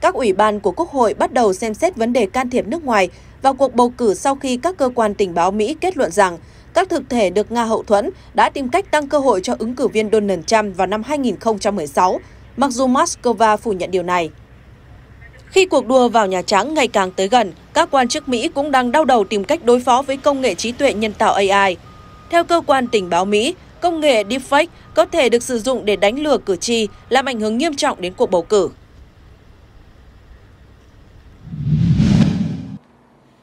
S3: Các ủy ban của Quốc hội bắt đầu xem xét vấn đề can thiệp nước ngoài vào cuộc bầu cử sau khi các cơ quan tình báo Mỹ kết luận rằng các thực thể được Nga hậu thuẫn đã tìm cách tăng cơ hội cho ứng cử viên Donald Trump vào năm 2016, mặc dù Moscow phủ nhận điều này. Khi cuộc đua vào Nhà Trắng ngày càng tới gần, các quan chức Mỹ cũng đang đau đầu tìm cách đối phó với công nghệ trí tuệ nhân tạo AI. Theo cơ quan tình báo Mỹ, công nghệ deepfake có thể được sử dụng để đánh lừa cử tri, làm ảnh hưởng nghiêm trọng đến cuộc bầu cử.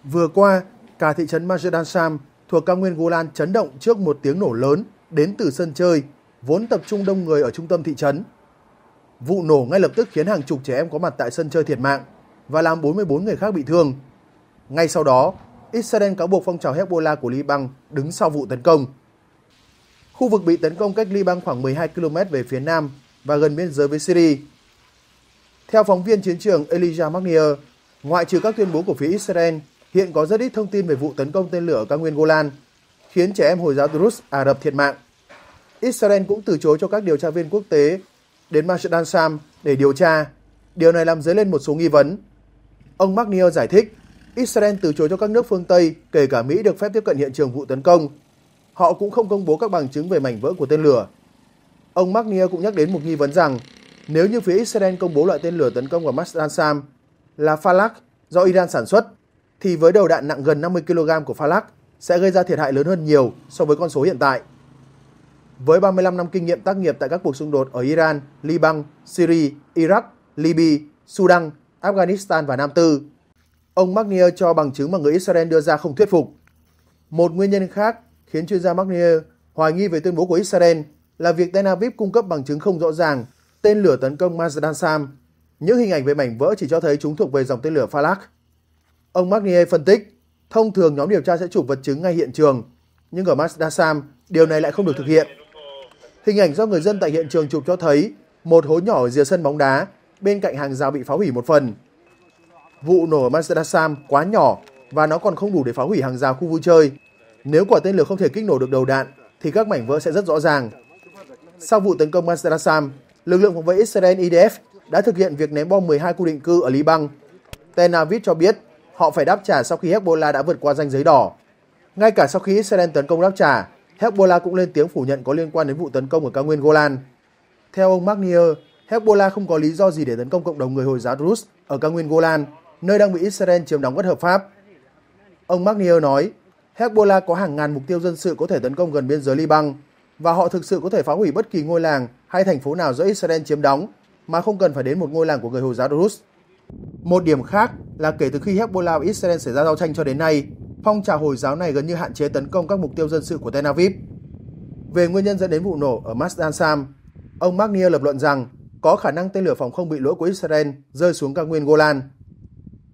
S1: Vừa qua, cả thị trấn Majedan Sam thuộc cao nguyên Golan chấn động trước một tiếng nổ lớn đến từ sân chơi, vốn tập trung đông người ở trung tâm thị trấn. Vụ nổ ngay lập tức khiến hàng chục trẻ em có mặt tại sân chơi thiệt mạng và làm 44 người khác bị thương. Ngay sau đó, Israel cáo buộc phong trào Hezbollah của Liban đứng sau vụ tấn công. Khu vực bị tấn công cách Liban khoảng 12 km về phía nam và gần biên giới với Syria. Theo phóng viên chiến trường Elijah Magnier, ngoại trừ các tuyên bố của phía Israel, hiện có rất ít thông tin về vụ tấn công tên lửa ở cao nguyên Golan, khiến trẻ em Hồi giáo Druze Ả Rập thiệt mạng. Israel cũng từ chối cho các điều tra viên quốc tế đến Masjid Sam để điều tra. Điều này làm dấy lên một số nghi vấn. Ông McNeil giải thích, Israel từ chối cho các nước phương Tây, kể cả Mỹ được phép tiếp cận hiện trường vụ tấn công. Họ cũng không công bố các bằng chứng về mảnh vỡ của tên lửa. Ông McNeil cũng nhắc đến một nghi vấn rằng nếu như phía Israel công bố loại tên lửa tấn công vào Masjid Sam là Falak do Iran sản xuất, thì với đầu đạn nặng gần 50 kg của Falak sẽ gây ra thiệt hại lớn hơn nhiều so với con số hiện tại. Với 35 năm kinh nghiệm tác nghiệp tại các cuộc xung đột ở Iran, Liban, Syria, Iraq, Libya, Sudan, Afghanistan và Nam Tư, ông Magnier cho bằng chứng mà người Israel đưa ra không thuyết phục. Một nguyên nhân khác khiến chuyên gia Magnier hoài nghi về tuyên bố của Israel là việc Tel Aviv cung cấp bằng chứng không rõ ràng tên lửa tấn công Mazdan Sam. Những hình ảnh về mảnh vỡ chỉ cho thấy chúng thuộc về dòng tên lửa Falak. Ông Magnier phân tích, thông thường nhóm điều tra sẽ chụp vật chứng ngay hiện trường, nhưng ở Mazdan Sam, điều này lại không được thực hiện. Hình ảnh do người dân tại hiện trường chụp cho thấy một hố nhỏ ở rìa sân bóng đá, bên cạnh hàng rào bị phá hủy một phần. Vụ nổ ở Masadasam quá nhỏ và nó còn không đủ để phá hủy hàng rào khu vui chơi. Nếu quả tên lửa không thể kích nổ được đầu đạn, thì các mảnh vỡ sẽ rất rõ ràng. Sau vụ tấn công Masadasam lực lượng phòng vệ Israel IDF đã thực hiện việc ném bom 12 khu định cư ở Liban. Tel Aviv cho biết họ phải đáp trả sau khi Hezbollah đã vượt qua ranh giới đỏ. Ngay cả sau khi Israel tấn công đáp trả, Hezbollah cũng lên tiếng phủ nhận có liên quan đến vụ tấn công ở cao nguyên Golan. Theo ông Magnier, Hezbollah không có lý do gì để tấn công cộng đồng người Hồi giáo Druze ở cao nguyên Golan, nơi đang bị Israel chiếm đóng bất hợp pháp. Ông Magnier nói, Hezbollah có hàng ngàn mục tiêu dân sự có thể tấn công gần biên giới Liban và họ thực sự có thể phá hủy bất kỳ ngôi làng hay thành phố nào do Israel chiếm đóng mà không cần phải đến một ngôi làng của người Hồi giáo Druze. Một điểm khác là kể từ khi Hezbollah và Israel xảy ra giao tranh cho đến nay, phong trào Hồi giáo này gần như hạn chế tấn công các mục tiêu dân sự của Tel Aviv. Về nguyên nhân dẫn đến vụ nổ ở Masdan Sam, ông Magnier lập luận rằng có khả năng tên lửa phòng không bị lỗi của Israel rơi xuống cao nguyên Golan.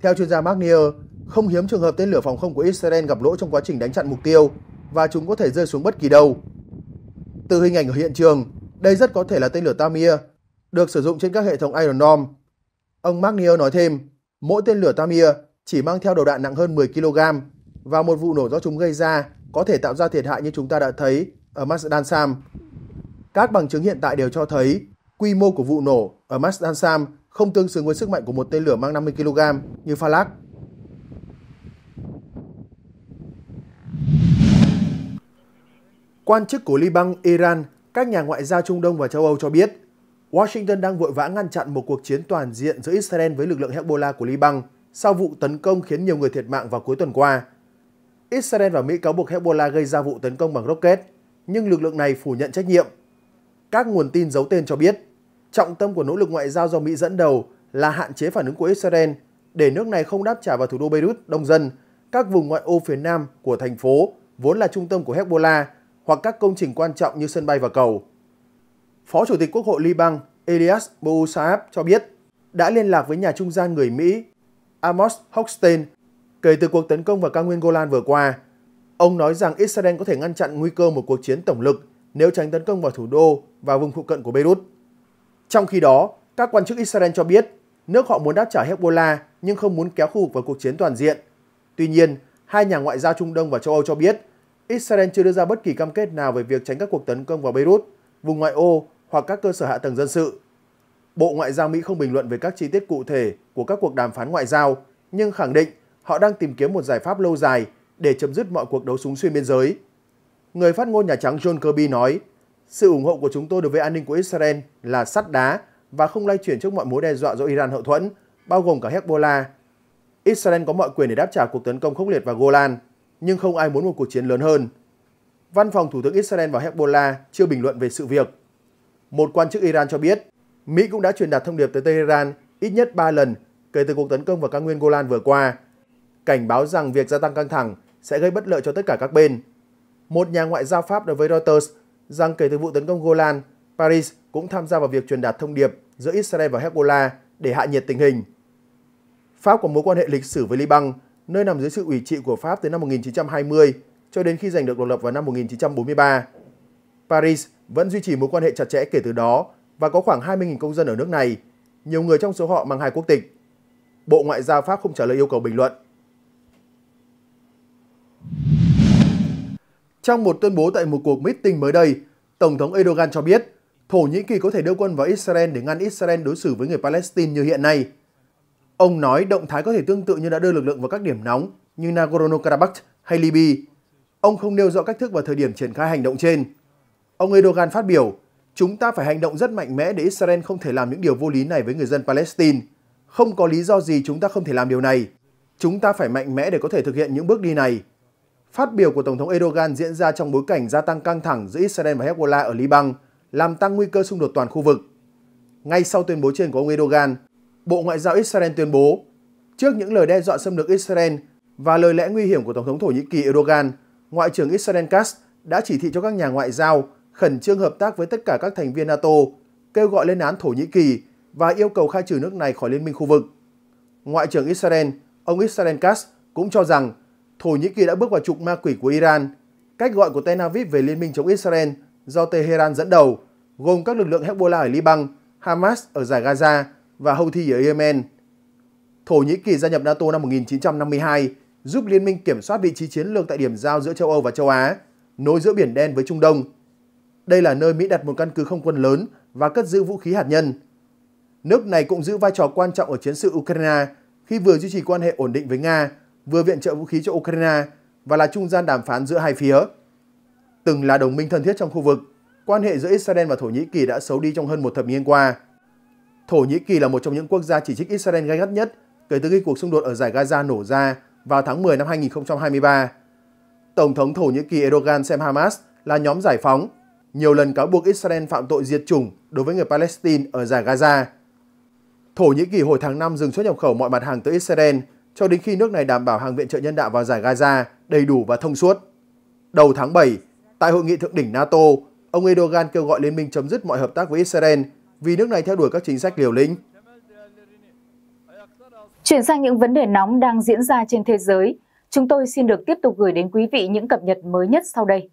S1: Theo chuyên gia Magnier, không hiếm trường hợp tên lửa phòng không của Israel gặp lỗi trong quá trình đánh chặn mục tiêu và chúng có thể rơi xuống bất kỳ đâu. Từ hình ảnh ở hiện trường, đây rất có thể là tên lửa Tamir, được sử dụng trên các hệ thống Iron Dome. Ông Magnier nói thêm, Mỗi tên lửa Tamir chỉ mang theo đầu đạn nặng hơn 10 kg và một vụ nổ do chúng gây ra có thể tạo ra thiệt hại như chúng ta đã thấy ở Masdan Sam. Các bằng chứng hiện tại đều cho thấy quy mô của vụ nổ ở Masdan Sam không tương xứng với sức mạnh của một tên lửa mang 50 kg như Falak. Quan chức của Liban, Iran, các nhà ngoại giao Trung Đông và châu Âu cho biết Washington đang vội vã ngăn chặn một cuộc chiến toàn diện giữa Israel với lực lượng Hezbollah của Liban sau vụ tấn công khiến nhiều người thiệt mạng vào cuối tuần qua. Israel và Mỹ cáo buộc Hezbollah gây ra vụ tấn công bằng rocket, nhưng lực lượng này phủ nhận trách nhiệm. Các nguồn tin giấu tên cho biết, trọng tâm của nỗ lực ngoại giao do Mỹ dẫn đầu là hạn chế phản ứng của Israel để nước này không đáp trả vào thủ đô Beirut đông dân, các vùng ngoại ô phía nam của thành phố vốn là trung tâm của Hezbollah hoặc các công trình quan trọng như sân bay và cầu. Phó Chủ tịch Quốc hội Liban Elias Bousaab cho biết đã liên lạc với nhà trung gian người Mỹ Amos Hochstein kể từ cuộc tấn công vào cao nguyên Golan vừa qua. Ông nói rằng Israel có thể ngăn chặn nguy cơ một cuộc chiến tổng lực nếu tránh tấn công vào thủ đô và vùng phụ cận của Beirut. Trong khi đó, các quan chức Israel cho biết nước họ muốn đáp trả Hezbollah nhưng không muốn kéo khu vực vào cuộc chiến toàn diện. Tuy nhiên, hai nhà ngoại giao Trung Đông và châu Âu cho biết Israel chưa đưa ra bất kỳ cam kết nào về việc tránh các cuộc tấn công vào Beirut, vùng ngoại ô hoặc các cơ sở hạ tầng dân sự. Bộ Ngoại giao Mỹ không bình luận về các chi tiết cụ thể của các cuộc đàm phán ngoại giao, nhưng khẳng định họ đang tìm kiếm một giải pháp lâu dài để chấm dứt mọi cuộc đấu súng xuyên biên giới. Người phát ngôn Nhà Trắng John Kirby nói, sự ủng hộ của chúng tôi đối với an ninh của Israel là sắt đá và không lay chuyển trước mọi mối đe dọa do Iran hậu thuẫn, bao gồm cả Hezbollah. Israel có mọi quyền để đáp trả cuộc tấn công khốc liệt vào Golan, nhưng không ai muốn một cuộc chiến lớn hơn. Văn phòng Thủ tướng Israel và Hezbollah chưa bình luận về sự việc. Một quan chức Iran cho biết, Mỹ cũng đã truyền đạt thông điệp tới Tehran ít nhất 3 lần kể từ cuộc tấn công vào cao nguyên Golan vừa qua, cảnh báo rằng việc gia tăng căng thẳng sẽ gây bất lợi cho tất cả các bên. Một nhà ngoại giao Pháp nói với Reuters rằng kể từ vụ tấn công Golan, Paris cũng tham gia vào việc truyền đạt thông điệp giữa Israel và Hezbollah để hạ nhiệt tình hình. Pháp có mối quan hệ lịch sử với Liban, nơi nằm dưới sự ủy trị của Pháp từ năm 1920 cho đến khi giành được độc lập vào năm 1943. Paris vẫn duy trì mối quan hệ chặt chẽ kể từ đó và có khoảng 20.000 công dân ở nước này, nhiều người trong số họ mang hai quốc tịch. Bộ Ngoại giao Pháp không trả lời yêu cầu bình luận. Trong một tuyên bố tại một cuộc meeting mới đây, Tổng thống Erdogan cho biết Thổ Nhĩ Kỳ có thể đưa quân vào Israel để ngăn Israel đối xử với người Palestine như hiện nay. Ông nói động thái có thể tương tự như đã đưa lực lượng vào các điểm nóng như Nagorno-Karabakh hay Libya. Ông không nêu rõ cách thức và thời điểm triển khai hành động trên. Ông Erdogan phát biểu, chúng ta phải hành động rất mạnh mẽ để Israel không thể làm những điều vô lý này với người dân Palestine. Không có lý do gì chúng ta không thể làm điều này. Chúng ta phải mạnh mẽ để có thể thực hiện những bước đi này. Phát biểu của Tổng thống Erdogan diễn ra trong bối cảnh gia tăng căng thẳng giữa Israel và Hezbollah ở Liban, làm tăng nguy cơ xung đột toàn khu vực. Ngay sau tuyên bố trên của ông Erdogan, Bộ Ngoại giao Israel tuyên bố, trước những lời đe dọa xâm lược Israel và lời lẽ nguy hiểm của Tổng thống Thổ Nhĩ Kỳ Erdogan, Ngoại trưởng Israel Katz đã chỉ thị cho các nhà ngoại giao khẩn trương hợp tác với tất cả các thành viên NATO, kêu gọi lên án Thổ Nhĩ Kỳ và yêu cầu khai trừ nước này khỏi liên minh khu vực. Ngoại trưởng Israel, ông Israel Katz cũng cho rằng Thổ Nhĩ Kỳ đã bước vào trục ma quỷ của Iran, cách gọi của Tel Aviv về liên minh chống Israel do Tehran dẫn đầu, gồm các lực lượng Hezbollah ở Liban, Hamas ở giải Gaza và Houthi ở Yemen. Thổ Nhĩ Kỳ gia nhập NATO năm 1952, giúp liên minh kiểm soát vị trí chiến lược tại điểm giao giữa châu Âu và châu Á, nối giữa Biển Đen với Trung Đông. Đây là nơi Mỹ đặt một căn cứ không quân lớn và cất giữ vũ khí hạt nhân. Nước này cũng giữ vai trò quan trọng ở chiến sự Ukraine khi vừa duy trì quan hệ ổn định với Nga, vừa viện trợ vũ khí cho Ukraine và là trung gian đàm phán giữa hai phía. Từng là đồng minh thân thiết trong khu vực, quan hệ giữa Israel và Thổ Nhĩ Kỳ đã xấu đi trong hơn một thập niên qua. Thổ Nhĩ Kỳ là một trong những quốc gia chỉ trích Israel gay gắt nhất kể từ khi cuộc xung đột ở giải Gaza nổ ra vào tháng 10 năm 2023. Tổng thống Thổ Nhĩ Kỳ Erdogan xem Hamas là nhóm giải phóng, nhiều lần cáo buộc Israel phạm tội diệt chủng đối với người Palestine ở giải Gaza. Thổ Nhĩ Kỳ hồi tháng 5 dừng xuất nhập khẩu mọi mặt hàng tới Israel cho đến khi nước này đảm bảo hàng viện trợ nhân đạo vào giải Gaza đầy đủ và thông suốt. Đầu tháng 7, tại hội nghị thượng đỉnh NATO, ông Erdogan kêu gọi liên minh chấm dứt mọi hợp tác với Israel vì nước này theo đuổi các chính sách liều lĩnh.
S2: Chuyển sang những vấn đề nóng đang diễn ra trên thế giới, chúng tôi xin được tiếp tục gửi đến quý vị những cập nhật mới nhất sau đây.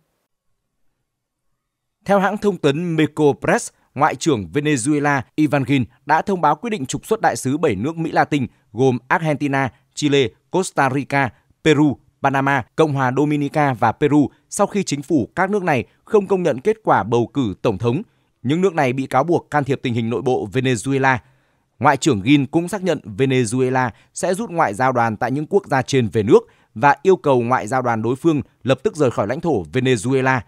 S4: Theo hãng thông tấn Meco Press, Ngoại trưởng Venezuela Ivan Gin đã thông báo quyết định trục xuất đại sứ 7 nước Mỹ Latin gồm Argentina, Chile, Costa Rica, Peru, Panama, Cộng hòa Dominica và Peru sau khi chính phủ các nước này không công nhận kết quả bầu cử tổng thống. Những nước này bị cáo buộc can thiệp tình hình nội bộ Venezuela. Ngoại trưởng Gin cũng xác nhận Venezuela sẽ rút ngoại giao đoàn tại những quốc gia trên về nước và yêu cầu ngoại giao đoàn đối phương lập tức rời khỏi lãnh thổ Venezuela.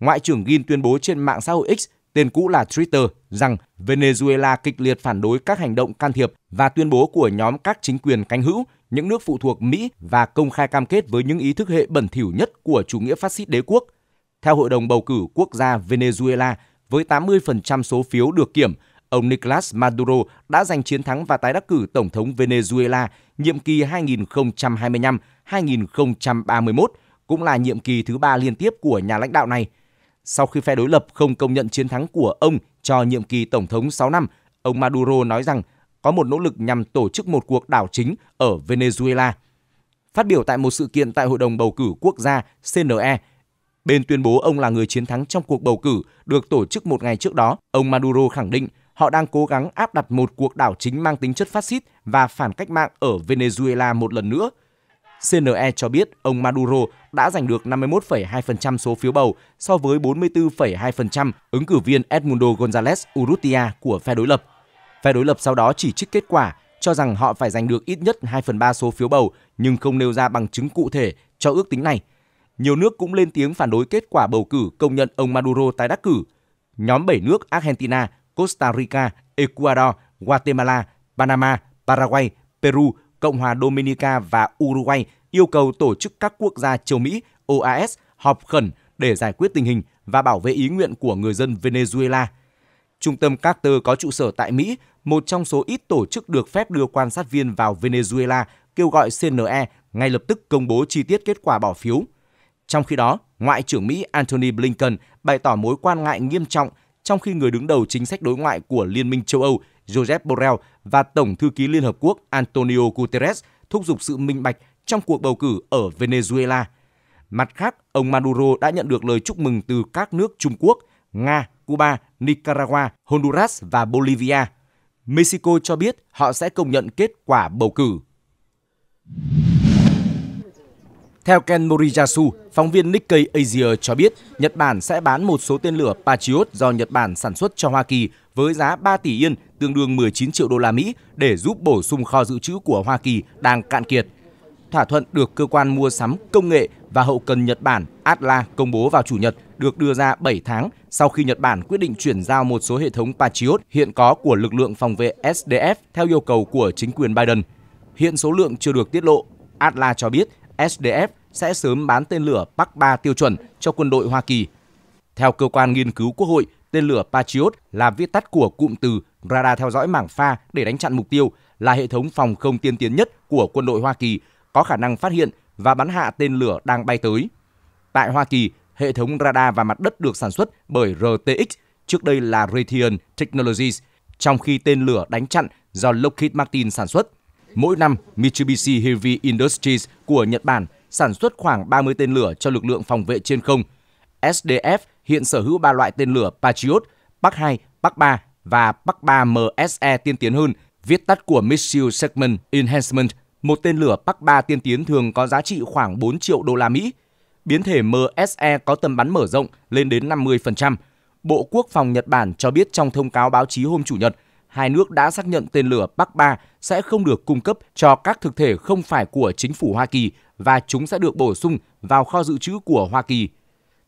S4: Ngoại trưởng Gin tuyên bố trên mạng xã hội X tên cũ là Twitter, rằng Venezuela kịch liệt phản đối các hành động can thiệp và tuyên bố của nhóm các chính quyền cánh hữu, những nước phụ thuộc Mỹ và công khai cam kết với những ý thức hệ bẩn thỉu nhất của chủ nghĩa phát xít đế quốc. Theo Hội đồng bầu cử quốc gia Venezuela, với 80% số phiếu được kiểm, ông Nicolas Maduro đã giành chiến thắng và tái đắc cử Tổng thống Venezuela nhiệm kỳ 2025-2031, cũng là nhiệm kỳ thứ ba liên tiếp của nhà lãnh đạo này – sau khi phe đối lập không công nhận chiến thắng của ông cho nhiệm kỳ tổng thống 6 năm, ông Maduro nói rằng có một nỗ lực nhằm tổ chức một cuộc đảo chính ở Venezuela. Phát biểu tại một sự kiện tại Hội đồng bầu cử quốc gia CNE, bên tuyên bố ông là người chiến thắng trong cuộc bầu cử được tổ chức một ngày trước đó. Ông Maduro khẳng định họ đang cố gắng áp đặt một cuộc đảo chính mang tính chất phát xít và phản cách mạng ở Venezuela một lần nữa – CNE cho biết ông Maduro đã giành được 51,2% số phiếu bầu so với 44,2% ứng cử viên Edmundo González Urrutia của phe đối lập. Phe đối lập sau đó chỉ trích kết quả, cho rằng họ phải giành được ít nhất 2 phần 3 số phiếu bầu nhưng không nêu ra bằng chứng cụ thể cho ước tính này. Nhiều nước cũng lên tiếng phản đối kết quả bầu cử công nhận ông Maduro tái đắc cử. Nhóm 7 nước Argentina, Costa Rica, Ecuador, Guatemala, Panama, Paraguay, Peru Cộng hòa Dominica và Uruguay yêu cầu tổ chức các quốc gia châu Mỹ OAS họp khẩn để giải quyết tình hình và bảo vệ ý nguyện của người dân Venezuela. Trung tâm Carter có trụ sở tại Mỹ, một trong số ít tổ chức được phép đưa quan sát viên vào Venezuela, kêu gọi CNE ngay lập tức công bố chi tiết kết quả bỏ phiếu. Trong khi đó, Ngoại trưởng Mỹ Antony Blinken bày tỏ mối quan ngại nghiêm trọng trong khi người đứng đầu chính sách đối ngoại của Liên minh châu Âu Joseph Borrell và Tổng thư ký Liên Hợp Quốc Antonio Guterres thúc giục sự minh bạch trong cuộc bầu cử ở Venezuela. Mặt khác, ông Maduro đã nhận được lời chúc mừng từ các nước Trung Quốc, Nga, Cuba, Nicaragua, Honduras và Bolivia. Mexico cho biết họ sẽ công nhận kết quả bầu cử. Theo Ken Moriyasu, phóng viên Nikkei Asia cho biết Nhật Bản sẽ bán một số tên lửa Patriot do Nhật Bản sản xuất cho Hoa Kỳ với giá 3 tỷ yên, tương đương 19 triệu đô la Mỹ để giúp bổ sung kho dự trữ của Hoa Kỳ đang cạn kiệt. Thỏa thuận được cơ quan mua sắm công nghệ và hậu cần Nhật Bản Atla công bố vào Chủ nhật được đưa ra 7 tháng sau khi Nhật Bản quyết định chuyển giao một số hệ thống Patriot hiện có của lực lượng phòng vệ SDF theo yêu cầu của chính quyền Biden. Hiện số lượng chưa được tiết lộ. Atla cho biết SDF sẽ sớm bán tên lửa Park 3 tiêu chuẩn cho quân đội Hoa Kỳ. Theo cơ quan nghiên cứu Quốc hội, tên lửa Patriot là viết tắt của cụm từ radar theo dõi mảng pha để đánh chặn mục tiêu, là hệ thống phòng không tiên tiến nhất của quân đội Hoa Kỳ, có khả năng phát hiện và bắn hạ tên lửa đang bay tới. Tại Hoa Kỳ, hệ thống radar và mặt đất được sản xuất bởi RTX, trước đây là Raytheon Technologies, trong khi tên lửa đánh chặn do Lockheed Martin sản xuất. Mỗi năm, Mitsubishi Heavy Industries của Nhật Bản sản xuất khoảng 30 tên lửa cho lực lượng phòng vệ trên không. SDF hiện sở hữu 3 loại tên lửa Patriot, Bắc 2, Bắc 3 và Bắc 3 MSE tiên tiến hơn, viết tắt của Missile Segment Enhancement. Một tên lửa Bắc 3 tiên tiến thường có giá trị khoảng 4 triệu đô la Mỹ. Biến thể MSE có tầm bắn mở rộng lên đến 50%. Bộ Quốc phòng Nhật Bản cho biết trong thông cáo báo chí hôm Chủ nhật, hai nước đã xác nhận tên lửa Bắc 3 sẽ không được cung cấp cho các thực thể không phải của chính phủ Hoa Kỳ và chúng sẽ được bổ sung vào kho dự trữ của Hoa Kỳ.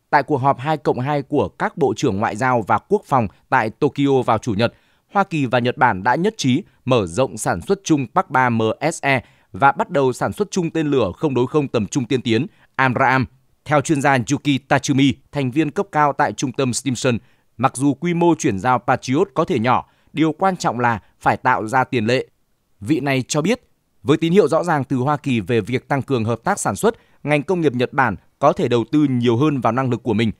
S4: Tại cuộc họp 2 cộng 2 của các Bộ trưởng Ngoại giao và Quốc phòng tại Tokyo vào Chủ nhật, Hoa Kỳ và Nhật Bản đã nhất trí mở rộng sản xuất chung Park 3 MSE và bắt đầu sản xuất chung tên lửa không đối không tầm trung tiên tiến AMRAAM. Theo chuyên gia Yuki Tachumi, thành viên cấp cao tại trung tâm Stimson, mặc dù quy mô chuyển giao Patriot có thể nhỏ, điều quan trọng là phải tạo ra tiền lệ. Vị này cho biết với tín hiệu rõ ràng từ Hoa Kỳ về việc tăng cường hợp tác sản xuất, ngành công nghiệp Nhật Bản có thể đầu tư nhiều hơn vào năng lực của mình.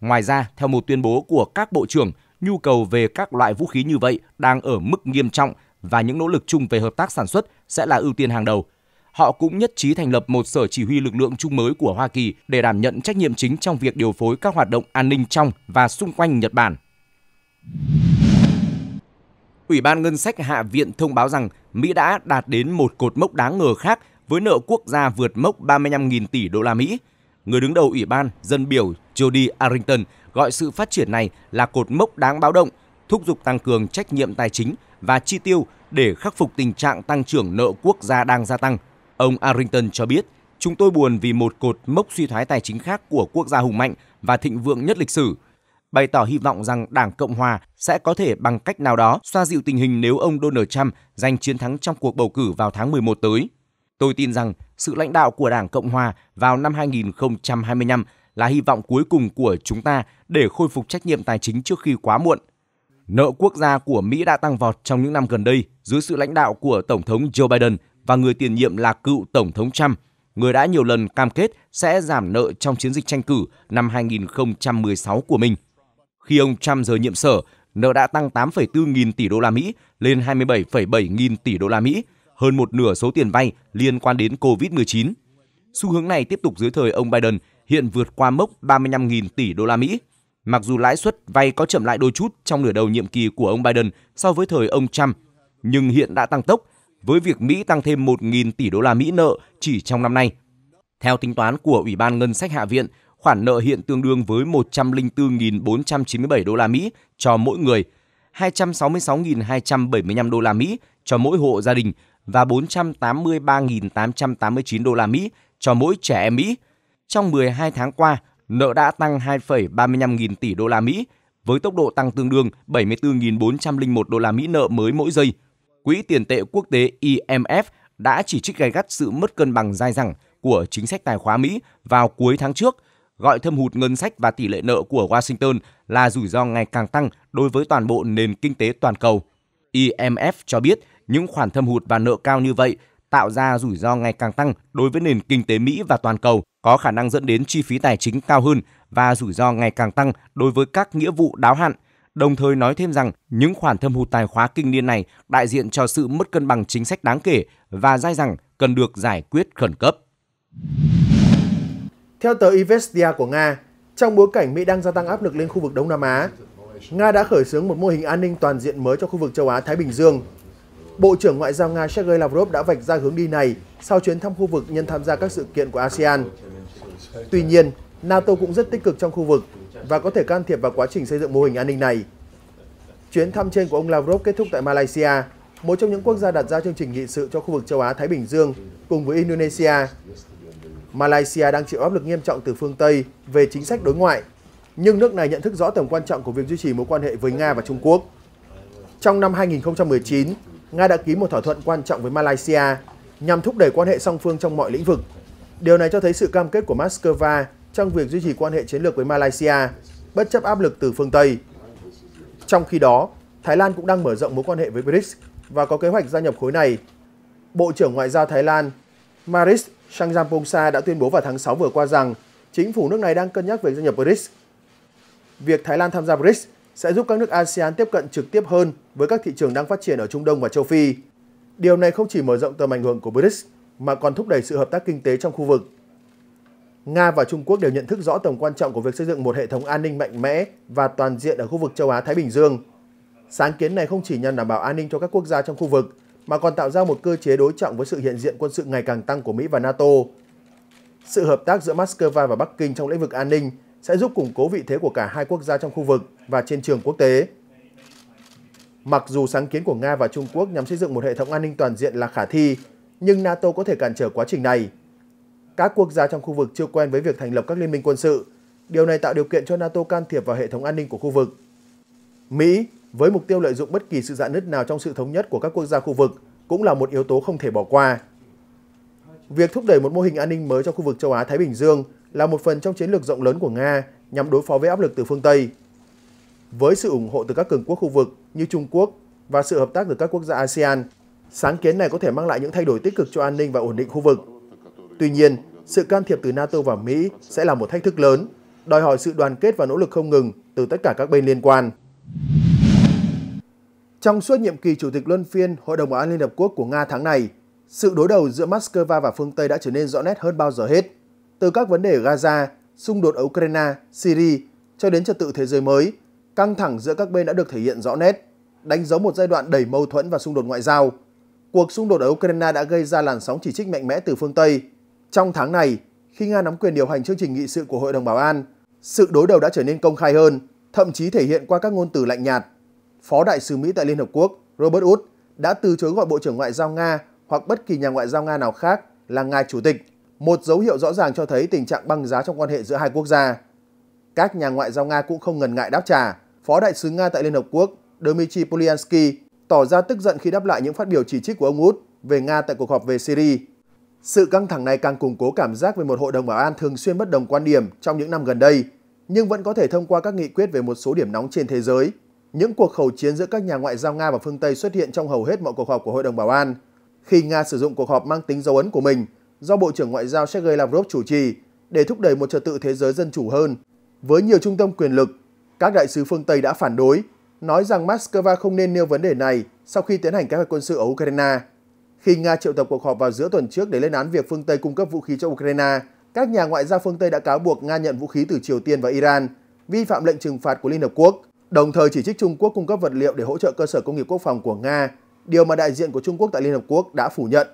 S4: Ngoài ra, theo một tuyên bố của các bộ trưởng, nhu cầu về các loại vũ khí như vậy đang ở mức nghiêm trọng và những nỗ lực chung về hợp tác sản xuất sẽ là ưu tiên hàng đầu. Họ cũng nhất trí thành lập một sở chỉ huy lực lượng chung mới của Hoa Kỳ để đảm nhận trách nhiệm chính trong việc điều phối các hoạt động an ninh trong và xung quanh Nhật Bản. Ủy ban Ngân sách Hạ viện thông báo rằng Mỹ đã đạt đến một cột mốc đáng ngờ khác với nợ quốc gia vượt mốc 35.000 tỷ đô la Mỹ. Người đứng đầu Ủy ban dân biểu Jody Arrington gọi sự phát triển này là cột mốc đáng báo động, thúc giục tăng cường trách nhiệm tài chính và chi tiêu để khắc phục tình trạng tăng trưởng nợ quốc gia đang gia tăng. Ông Arrington cho biết, chúng tôi buồn vì một cột mốc suy thoái tài chính khác của quốc gia hùng mạnh và thịnh vượng nhất lịch sử, bày tỏ hy vọng rằng Đảng Cộng hòa sẽ có thể bằng cách nào đó xoa dịu tình hình nếu ông Donald Trump giành chiến thắng trong cuộc bầu cử vào tháng 11 tới. Tôi tin rằng sự lãnh đạo của Đảng Cộng hòa vào năm 2025 là hy vọng cuối cùng của chúng ta để khôi phục trách nhiệm tài chính trước khi quá muộn. Nợ quốc gia của Mỹ đã tăng vọt trong những năm gần đây dưới sự lãnh đạo của Tổng thống Joe Biden và người tiền nhiệm là cựu Tổng thống Trump, người đã nhiều lần cam kết sẽ giảm nợ trong chiến dịch tranh cử năm 2016 của mình. Khi ông Trump rời nhiệm sở, nợ đã tăng 8,4 nghìn tỷ đô la Mỹ lên 27,7 nghìn tỷ đô la Mỹ, hơn một nửa số tiền vay liên quan đến COVID-19. Xu hướng này tiếp tục dưới thời ông Biden hiện vượt qua mốc 35.000 tỷ đô la Mỹ. Mặc dù lãi suất vay có chậm lại đôi chút trong nửa đầu nhiệm kỳ của ông Biden so với thời ông Trump, nhưng hiện đã tăng tốc với việc Mỹ tăng thêm 1.000 tỷ đô la Mỹ nợ chỉ trong năm nay. Theo tính toán của Ủy ban Ngân sách Hạ viện, khoản nợ hiện tương đương với 104.497 đô la Mỹ cho mỗi người, 266.275 đô la Mỹ cho mỗi hộ gia đình và 483.889 đô la Mỹ cho mỗi trẻ em Mỹ. Trong 12 tháng qua, nợ đã tăng 2,35 nghìn tỷ đô la Mỹ với tốc độ tăng tương đương 74.401 đô la Mỹ nợ mới mỗi giây. Quỹ tiền tệ quốc tế IMF đã chỉ trích gay gắt sự mất cân bằng dai dẳng của chính sách tài khóa Mỹ vào cuối tháng trước, gọi thâm hụt ngân sách và tỷ lệ nợ của Washington là rủi ro ngày càng tăng đối với toàn bộ nền kinh tế toàn cầu. IMF cho biết những khoản thâm hụt và nợ cao như vậy tạo ra rủi ro ngày càng tăng đối với nền kinh tế Mỹ và toàn cầu, có khả năng dẫn đến chi phí tài chính cao hơn và rủi ro ngày càng tăng đối với các nghĩa vụ đáo hạn. Đồng thời nói thêm rằng những khoản thâm hụt tài khóa kinh niên này đại diện cho sự mất cân bằng chính sách đáng kể và dai rằng cần được giải quyết khẩn cấp.
S1: Theo tờ Ivestia của Nga, trong bối cảnh Mỹ đang gia tăng áp lực lên khu vực Đông Nam Á, Nga đã khởi xướng một mô hình an ninh toàn diện mới cho khu vực châu Á-Thái Bình Dương. Bộ trưởng Ngoại giao Nga Sergei Lavrov đã vạch ra hướng đi này sau chuyến thăm khu vực nhân tham gia các sự kiện của ASEAN. Tuy nhiên, NATO cũng rất tích cực trong khu vực và có thể can thiệp vào quá trình xây dựng mô hình an ninh này. Chuyến thăm trên của ông Lavrov kết thúc tại Malaysia, một trong những quốc gia đặt ra chương trình nghị sự cho khu vực châu Á-Thái Bình Dương cùng với Indonesia. Malaysia đang chịu áp lực nghiêm trọng từ phương Tây về chính sách đối ngoại, nhưng nước này nhận thức rõ tầm quan trọng của việc duy trì mối quan hệ với Nga và Trung Quốc. Trong năm 2019, Nga đã ký một thỏa thuận quan trọng với Malaysia nhằm thúc đẩy quan hệ song phương trong mọi lĩnh vực. Điều này cho thấy sự cam kết của Moscow trong việc duy trì quan hệ chiến lược với Malaysia, bất chấp áp lực từ phương Tây. Trong khi đó, Thái Lan cũng đang mở rộng mối quan hệ với BRICS và có kế hoạch gia nhập khối này. Bộ trưởng Ngoại giao Thái Lan Maris Sangiampongsa đã tuyên bố vào tháng 6 vừa qua rằng chính phủ nước này đang cân nhắc việc gia nhập BRICS. Việc Thái Lan tham gia BRICS sẽ giúp các nước ASEAN tiếp cận trực tiếp hơn với các thị trường đang phát triển ở Trung Đông và châu Phi. Điều này không chỉ mở rộng tầm ảnh hưởng của BRICS mà còn thúc đẩy sự hợp tác kinh tế trong khu vực. Nga và Trung Quốc đều nhận thức rõ tầm quan trọng của việc xây dựng một hệ thống an ninh mạnh mẽ và toàn diện ở khu vực châu Á-Thái Bình Dương. Sáng kiến này không chỉ nhằm đảm bảo an ninh cho các quốc gia trong khu vực, mà còn tạo ra một cơ chế đối trọng với sự hiện diện quân sự ngày càng tăng của Mỹ và NATO. Sự hợp tác giữa Moscow và Bắc Kinh trong lĩnh vực an ninh sẽ giúp củng cố vị thế của cả hai quốc gia trong khu vực và trên trường quốc tế. Mặc dù sáng kiến của Nga và Trung Quốc nhằm xây dựng một hệ thống an ninh toàn diện là khả thi, nhưng NATO có thể cản trở quá trình này. Các quốc gia trong khu vực chưa quen với việc thành lập các liên minh quân sự. Điều này tạo điều kiện cho NATO can thiệp vào hệ thống an ninh của khu vực. Mỹ, với mục tiêu lợi dụng bất kỳ sự dạn nứt nào trong sự thống nhất của các quốc gia khu vực, cũng là một yếu tố không thể bỏ qua. Việc thúc đẩy một mô hình an ninh mới cho khu vực châu Á-Thái Bình Dương là một phần trong chiến lược rộng lớn của Nga nhằm đối phó với áp lực từ phương Tây. Với sự ủng hộ từ các cường quốc khu vực như Trung Quốc và sự hợp tác từ các quốc gia ASEAN, sáng kiến này có thể mang lại những thay đổi tích cực cho an ninh và ổn định khu vực. Tuy nhiên, sự can thiệp từ NATO và Mỹ sẽ là một thách thức lớn, đòi hỏi sự đoàn kết và nỗ lực không ngừng từ tất cả các bên liên quan. Trong suốt nhiệm kỳ Chủ tịch Luân phiên Hội đồng Bảo an Liên Hợp Quốc của Nga tháng này, sự đối đầu giữa Moscow và phương Tây đã trở nên rõ nét hơn bao giờ hết. Từ các vấn đề ở Gaza, xung đột ở Ukraine, Syria cho đến trật tự thế giới mới, căng thẳng giữa các bên đã được thể hiện rõ nét. đánh dấu một giai đoạn đầy mâu thuẫn và xung đột ngoại giao. Cuộc xung đột ở Ukraine đã gây ra làn sóng chỉ trích mạnh mẽ từ phương Tây. Trong tháng này, khi Nga nắm quyền điều hành chương trình nghị sự của Hội đồng Bảo an, sự đối đầu đã trở nên công khai hơn, thậm chí thể hiện qua các ngôn từ lạnh nhạt. Phó đại sứ Mỹ tại Liên Hợp Quốc Robert Wood đã từ chối gọi Bộ trưởng Ngoại giao Nga hoặc bất kỳ nhà ngoại giao Nga nào khác là ngài chủ tịch, một dấu hiệu rõ ràng cho thấy tình trạng băng giá trong quan hệ giữa hai quốc gia. Các nhà ngoại giao Nga cũng không ngần ngại đáp trả. Phó đại sứ Nga tại Liên Hợp Quốc Dmitry Polyansky tỏ ra tức giận khi đáp lại những phát biểu chỉ trích của ông Wood về Nga tại cuộc họp về Syria. Sự căng thẳng này càng củng cố cảm giác về một hội đồng bảo an thường xuyên bất đồng quan điểm trong những năm gần đây, nhưng vẫn có thể thông qua các nghị quyết về một số điểm nóng trên thế giới. Những cuộc khẩu chiến giữa các nhà ngoại giao Nga và phương Tây xuất hiện trong hầu hết mọi cuộc họp của Hội đồng Bảo an. Khi Nga sử dụng cuộc họp mang tính dấu ấn của mình do Bộ trưởng Ngoại giao Sergei Lavrov chủ trì để thúc đẩy một trật tự thế giới dân chủ hơn, với nhiều trung tâm quyền lực, các đại sứ phương Tây đã phản đối, nói rằng Moscow không nên nêu vấn đề này sau khi tiến hành kế hoạch quân sự ở Ukraine. Khi Nga triệu tập cuộc họp vào giữa tuần trước để lên án việc phương Tây cung cấp vũ khí cho Ukraine, các nhà ngoại giao phương Tây đã cáo buộc Nga nhận vũ khí từ Triều Tiên và Iran, vi phạm lệnh trừng phạt của Liên Hợp Quốc, đồng thời chỉ trích Trung Quốc cung cấp vật liệu để hỗ trợ cơ sở công nghiệp quốc phòng của Nga, điều mà đại diện của Trung Quốc tại Liên Hợp Quốc đã phủ nhận.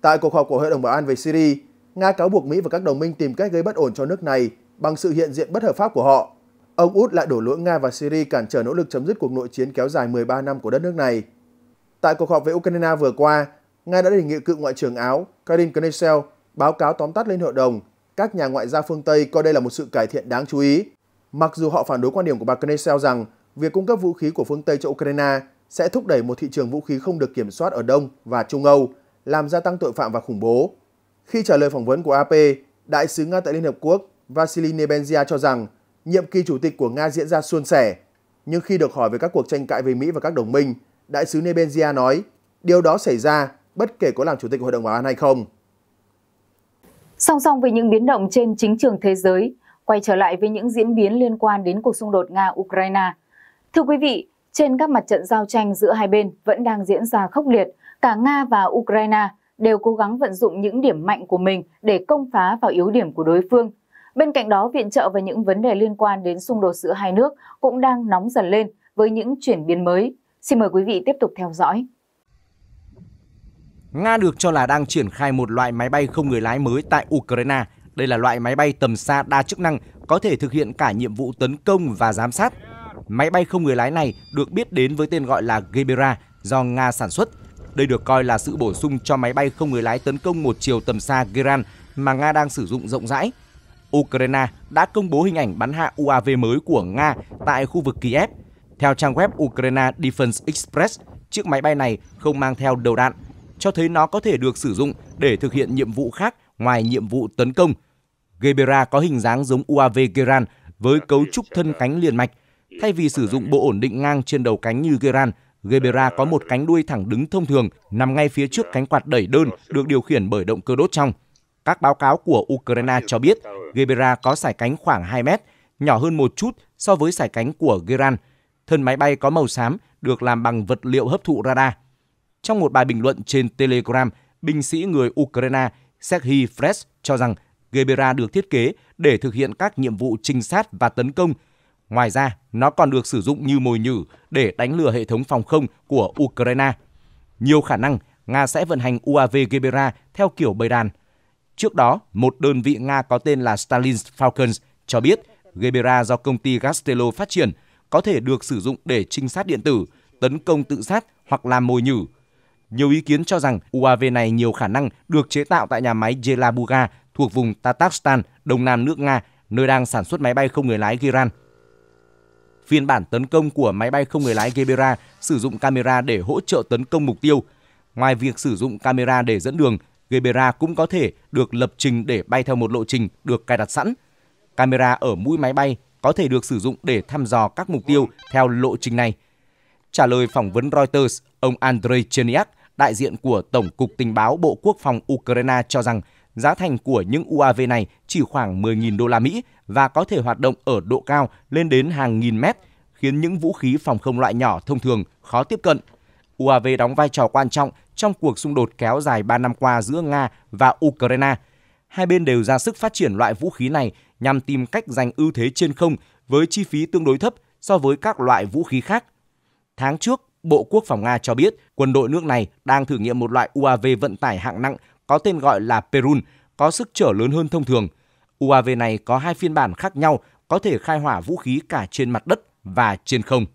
S1: Tại cuộc họp của Hội đồng Bảo an về Syria, Nga cáo buộc Mỹ và các đồng minh tìm cách gây bất ổn cho nước này bằng sự hiện diện bất hợp pháp của họ. Ông Út lại đổ lỗi Nga và Syria cản trở nỗ lực chấm dứt cuộc nội chiến kéo dài 13 năm của đất nước này. Tại cuộc họp về Ukraine vừa qua, Nga đã đề nghị cựu Ngoại trưởng Áo Karin Knesel báo cáo tóm tắt lên hội đồng. Các nhà ngoại giao phương Tây coi đây là một sự cải thiện đáng chú ý. Mặc dù họ phản đối quan điểm của bà Knessel rằng việc cung cấp vũ khí của phương Tây cho Ukraine sẽ thúc đẩy một thị trường vũ khí không được kiểm soát ở Đông và Trung Âu, làm gia tăng tội phạm và khủng bố. Khi trả lời phỏng vấn của AP, Đại sứ Nga tại Liên Hợp Quốc Vasily Nebenzia cho rằng nhiệm kỳ chủ tịch của Nga diễn ra suôn sẻ. Nhưng khi được hỏi về các cuộc tranh cãi với Mỹ và các đồng minh, Đại sứ Nebenzia nói điều đó xảy ra bất kể có làm chủ tịch Hội đồng Bảo an hay không.
S2: Song song với những biến động trên chính trường thế giới, quay trở lại với những diễn biến liên quan đến cuộc xung đột Nga-Ukraine. Thưa quý vị, trên các mặt trận giao tranh giữa hai bên vẫn đang diễn ra khốc liệt, cả Nga và Ukraine đều cố gắng vận dụng những điểm mạnh của mình để công phá vào yếu điểm của đối phương. Bên cạnh đó, viện trợ và những vấn đề liên quan đến xung đột giữa hai nước cũng đang nóng dần lên với những chuyển biến mới. Xin mời quý vị tiếp tục theo dõi.
S4: Nga được cho là đang triển khai một loại máy bay không người lái mới tại Ukraine. Đây là loại máy bay tầm xa đa chức năng, có thể thực hiện cả nhiệm vụ tấn công và giám sát. Máy bay không người lái này được biết đến với tên gọi là Gebera do Nga sản xuất. Đây được coi là sự bổ sung cho máy bay không người lái tấn công một chiều tầm xa Geran mà Nga đang sử dụng rộng rãi. Ukraine đã công bố hình ảnh bắn hạ UAV mới của Nga tại khu vực Kiev. Theo trang web Ukraine Defense Express, chiếc máy bay này không mang theo đầu đạn, cho thấy nó có thể được sử dụng để thực hiện nhiệm vụ khác ngoài nhiệm vụ tấn công. Gebera có hình dáng giống UAV Geran với cấu trúc thân cánh liền mạch. Thay vì sử dụng bộ ổn định ngang trên đầu cánh như Geran, Gebera có một cánh đuôi thẳng đứng thông thường nằm ngay phía trước cánh quạt đẩy đơn được điều khiển bởi động cơ đốt trong. Các báo cáo của Ukraine cho biết Gebera có sải cánh khoảng 2 mét, nhỏ hơn một chút so với sải cánh của Geran. Thân máy bay có màu xám, được làm bằng vật liệu hấp thụ radar. Trong một bài bình luận trên Telegram, binh sĩ người Ukraine Sergei Fresh cho rằng Gebera được thiết kế để thực hiện các nhiệm vụ trinh sát và tấn công. Ngoài ra, nó còn được sử dụng như mồi nhử để đánh lừa hệ thống phòng không của Ukraine. Nhiều khả năng Nga sẽ vận hành UAV Gebera theo kiểu bầy đàn – Trước đó, một đơn vị Nga có tên là Stalin Falcons cho biết Gebera do công ty Gastelo phát triển có thể được sử dụng để trinh sát điện tử, tấn công tự sát hoặc làm mồi nhử. Nhiều ý kiến cho rằng UAV này nhiều khả năng được chế tạo tại nhà máy Yelabuga thuộc vùng Tatarstan, đông nam nước Nga, nơi đang sản xuất máy bay không người lái Giran. Phiên bản tấn công của máy bay không người lái Gebera sử dụng camera để hỗ trợ tấn công mục tiêu. Ngoài việc sử dụng camera để dẫn đường, Gebera cũng có thể được lập trình để bay theo một lộ trình được cài đặt sẵn. Camera ở mũi máy bay có thể được sử dụng để thăm dò các mục tiêu theo lộ trình này. Trả lời phỏng vấn Reuters, ông Andrei Cherniak, đại diện của Tổng cục Tình báo Bộ Quốc phòng Ukraine cho rằng giá thành của những UAV này chỉ khoảng 10.000 đô la Mỹ và có thể hoạt động ở độ cao lên đến hàng nghìn mét, khiến những vũ khí phòng không loại nhỏ thông thường khó tiếp cận. UAV đóng vai trò quan trọng trong cuộc xung đột kéo dài 3 năm qua giữa Nga và Ukraine. Hai bên đều ra sức phát triển loại vũ khí này nhằm tìm cách giành ưu thế trên không với chi phí tương đối thấp so với các loại vũ khí khác. Tháng trước, Bộ Quốc phòng Nga cho biết quân đội nước này đang thử nghiệm một loại UAV vận tải hạng nặng có tên gọi là Perun, có sức chở lớn hơn thông thường. UAV này có hai phiên bản khác nhau, có thể khai hỏa vũ khí cả trên mặt đất và trên không.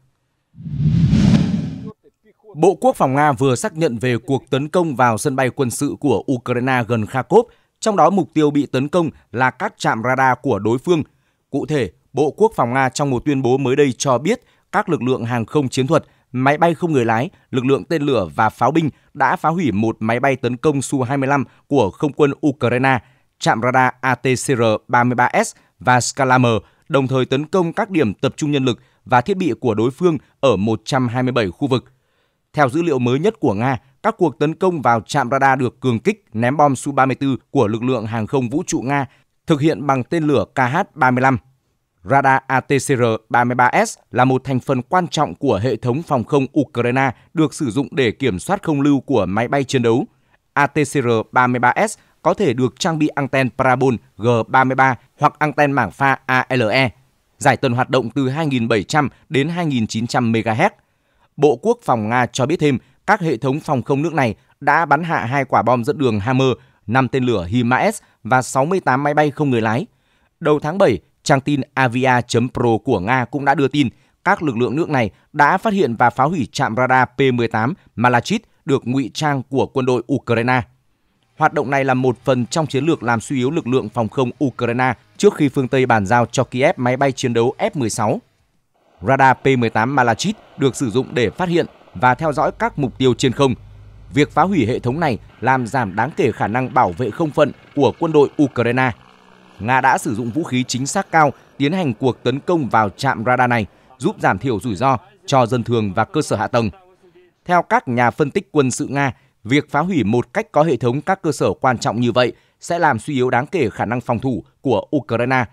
S4: Bộ Quốc phòng Nga vừa xác nhận về cuộc tấn công vào sân bay quân sự của Ukraine gần Kharkov, trong đó mục tiêu bị tấn công là các trạm radar của đối phương. Cụ thể, Bộ Quốc phòng Nga trong một tuyên bố mới đây cho biết các lực lượng hàng không chiến thuật, máy bay không người lái, lực lượng tên lửa và pháo binh đã phá hủy một máy bay tấn công Su-25 của không quân Ukraine, trạm radar ATCR-33S và Skalamr, đồng thời tấn công các điểm tập trung nhân lực và thiết bị của đối phương ở 127 khu vực. Theo dữ liệu mới nhất của Nga, các cuộc tấn công vào trạm radar được cường kích ném bom Su-34 của lực lượng hàng không vũ trụ Nga thực hiện bằng tên lửa KH-35. Radar ATCR-33S là một thành phần quan trọng của hệ thống phòng không Ukraine được sử dụng để kiểm soát không lưu của máy bay chiến đấu. ATCR-33S có thể được trang bị anten parabol G33 hoặc anten mảng pha ALE. Giải tần hoạt động từ 2.700 đến 2.900 MHz. Bộ Quốc phòng Nga cho biết thêm các hệ thống phòng không nước này đã bắn hạ hai quả bom dẫn đường Hammer, 5 tên lửa HIMARS và 68 máy bay không người lái. Đầu tháng 7, trang tin avia.pro của Nga cũng đã đưa tin các lực lượng nước này đã phát hiện và phá hủy trạm radar P-18 Malachit được ngụy trang của quân đội Ukraine. Hoạt động này là một phần trong chiến lược làm suy yếu lực lượng phòng không Ukraine trước khi phương Tây bàn giao cho Kiev máy bay chiến đấu F-16. Radar P-18 Malachit được sử dụng để phát hiện và theo dõi các mục tiêu trên không. Việc phá hủy hệ thống này làm giảm đáng kể khả năng bảo vệ không phận của quân đội Ukraine. Nga đã sử dụng vũ khí chính xác cao tiến hành cuộc tấn công vào trạm radar này, giúp giảm thiểu rủi ro cho dân thường và cơ sở hạ tầng. Theo các nhà phân tích quân sự Nga, việc phá hủy một cách có hệ thống các cơ sở quan trọng như vậy sẽ làm suy yếu đáng kể khả năng phòng thủ của Ukraine.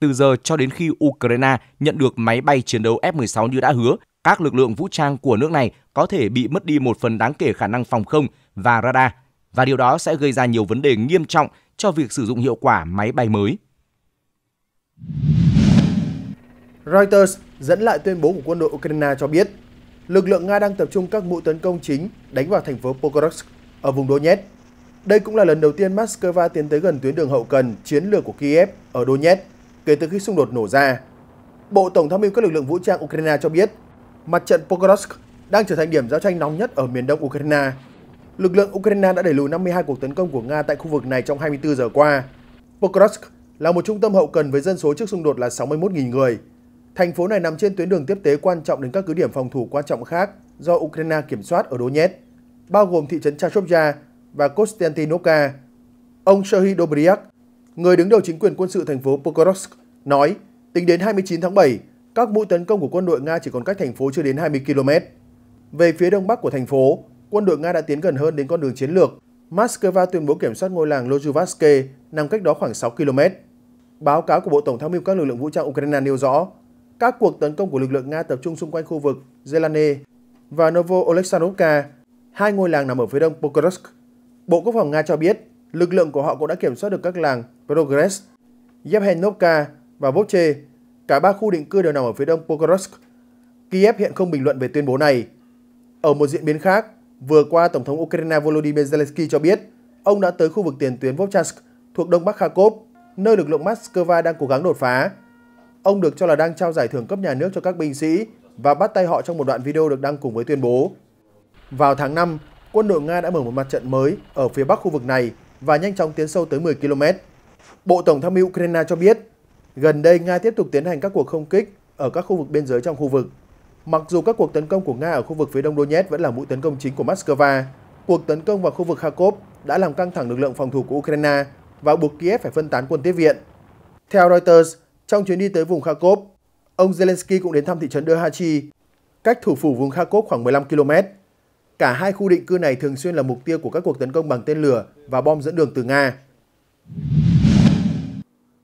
S4: Từ giờ cho đến khi Ukraine nhận được máy bay chiến đấu F-16 như đã hứa, các lực lượng vũ trang của nước này có thể bị mất đi một phần đáng kể khả năng phòng không và radar, và điều đó sẽ gây ra nhiều vấn đề nghiêm trọng cho việc sử dụng hiệu quả máy bay mới.
S1: Reuters dẫn lại tuyên bố của quân đội Ukraine cho biết, lực lượng Nga đang tập trung các mũi tấn công chính đánh vào thành phố Pokrovsk ở vùng Donetsk. Đây cũng là lần đầu tiên Moscow tiến tới gần tuyến đường hậu cần chiến lược của Kiev ở Donetsk kể từ khi xung đột nổ ra. Bộ Tổng tham mưu các lực lượng vũ trang Ukraine cho biết, mặt trận Pokrovsk đang trở thành điểm giao tranh nóng nhất ở miền đông Ukraine. Lực lượng Ukraine đã đẩy lùi 52 cuộc tấn công của Nga tại khu vực này trong 24 giờ qua. Pokrovsk là một trung tâm hậu cần với dân số trước xung đột là 61.000 người. Thành phố này nằm trên tuyến đường tiếp tế quan trọng đến các cứ điểm phòng thủ quan trọng khác do Ukraine kiểm soát ở Donetsk, bao gồm thị trấn Chashovya và Konstantinovka. Ông Serhiy Dobryak, người đứng đầu chính quyền quân sự thành phố Pokrovsk, nói tính đến 29 tháng 7, các mũi tấn công của quân đội Nga chỉ còn cách thành phố chưa đến 20 km. Về phía đông bắc của thành phố, quân đội Nga đã tiến gần hơn đến con đường chiến lược. Moscow tuyên bố kiểm soát ngôi làng Lojuvaske nằm cách đó khoảng 6 km. Báo cáo của Bộ Tổng tham mưu các lực lượng vũ trang Ukraine nêu rõ, các cuộc tấn công của lực lượng Nga tập trung xung quanh khu vực Zelane và Novo Oleksandrovka, hai ngôi làng nằm ở phía đông Pokrovsk. Bộ Quốc phòng Nga cho biết, lực lượng của họ cũng đã kiểm soát được các làng Progress, Yevhenovka và Voche Cả ba khu định cư đều nằm ở phía đông Pokrovsk. Kiev hiện không bình luận về tuyên bố này. Ở một diễn biến khác, vừa qua Tổng thống Ukraine Volodymyr Zelensky cho biết ông đã tới khu vực tiền tuyến Vovchansk thuộc đông bắc Kharkov, nơi lực lượng Moscow đang cố gắng đột phá. Ông được cho là đang trao giải thưởng cấp nhà nước cho các binh sĩ và bắt tay họ trong một đoạn video được đăng cùng với tuyên bố. Vào tháng 5, quân đội Nga đã mở một mặt trận mới ở phía bắc khu vực này và nhanh chóng tiến sâu tới 10 km. Bộ Tổng tham mưu Ukraine cho biết Gần đây, Nga tiếp tục tiến hành các cuộc không kích ở các khu vực biên giới trong khu vực. Mặc dù các cuộc tấn công của Nga ở khu vực phía đông Donetsk vẫn là mũi tấn công chính của Moscow, cuộc tấn công vào khu vực Kharkov đã làm căng thẳng lực lượng phòng thủ của Ukraine và buộc Kiev phải phân tán quân tiếp viện. Theo Reuters, trong chuyến đi tới vùng Kharkov, ông Zelensky cũng đến thăm thị trấn Derhachi, cách thủ phủ vùng Kharkov khoảng 15 km. Cả hai khu định cư này thường xuyên là mục tiêu của các cuộc tấn công bằng tên lửa và bom dẫn đường từ Nga.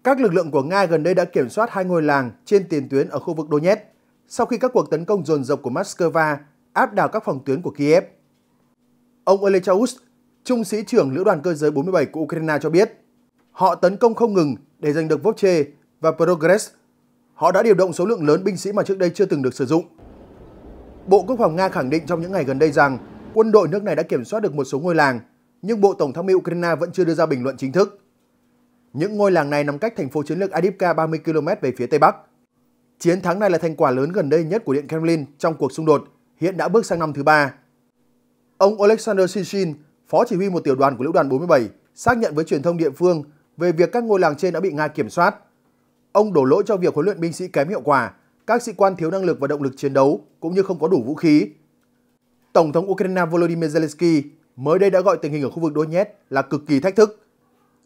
S1: Các lực lượng của Nga gần đây đã kiểm soát hai ngôi làng trên tiền tuyến ở khu vực Donetsk sau khi các cuộc tấn công dồn dập của Moscow áp đảo các phòng tuyến của Kiev. Ông Olechaus, trung sĩ trưởng lữ đoàn cơ giới 47 của Ukraine cho biết, họ tấn công không ngừng để giành được Vovche và Progress. Họ đã điều động số lượng lớn binh sĩ mà trước đây chưa từng được sử dụng. Bộ Quốc phòng Nga khẳng định trong những ngày gần đây rằng quân đội nước này đã kiểm soát được một số ngôi làng, nhưng Bộ Tổng tham mưu Ukraine vẫn chưa đưa ra bình luận chính thức. Những ngôi làng này nằm cách thành phố chiến lược Adivka 30 km về phía tây bắc. Chiến thắng này là thành quả lớn gần đây nhất của Điện Kremlin trong cuộc xung đột, hiện đã bước sang năm thứ ba. Ông Alexander Shishin, phó chỉ huy một tiểu đoàn của lữ đoàn 47, xác nhận với truyền thông địa phương về việc các ngôi làng trên đã bị Nga kiểm soát. Ông đổ lỗi cho việc huấn luyện binh sĩ kém hiệu quả, các sĩ quan thiếu năng lực và động lực chiến đấu cũng như không có đủ vũ khí. Tổng thống Ukraine Volodymyr Zelensky mới đây đã gọi tình hình ở khu vực Donetsk là cực kỳ thách thức.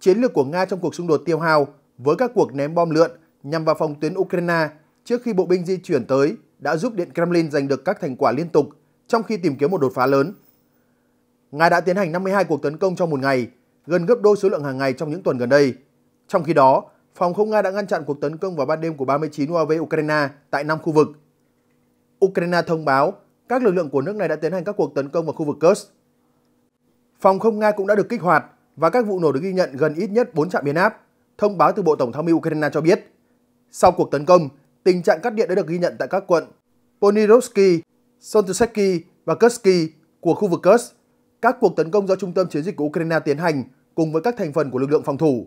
S1: Chiến lược của Nga trong cuộc xung đột tiêu hao với các cuộc ném bom lượn nhằm vào phòng tuyến Ukraine trước khi bộ binh di chuyển tới đã giúp Điện Kremlin giành được các thành quả liên tục trong khi tìm kiếm một đột phá lớn. Nga đã tiến hành 52 cuộc tấn công trong một ngày, gần gấp đôi số lượng hàng ngày trong những tuần gần đây. Trong khi đó, phòng không Nga đã ngăn chặn cuộc tấn công vào ban đêm của 39 UAV Ukraine tại 5 khu vực. Ukraine thông báo các lực lượng của nước này đã tiến hành các cuộc tấn công vào khu vực Kursk. Phòng không Nga cũng đã được kích hoạt và các vụ nổ được ghi nhận gần ít nhất 4 trạm biến áp, thông báo từ Bộ Tổng tham mưu Ukraine cho biết. Sau cuộc tấn công, tình trạng cắt điện đã được ghi nhận tại các quận Ponirovsky, Sontuseki và Kursky của khu vực Kursk. Các cuộc tấn công do Trung tâm Chiến dịch của Ukraine tiến hành cùng với các thành phần của lực lượng phòng thủ.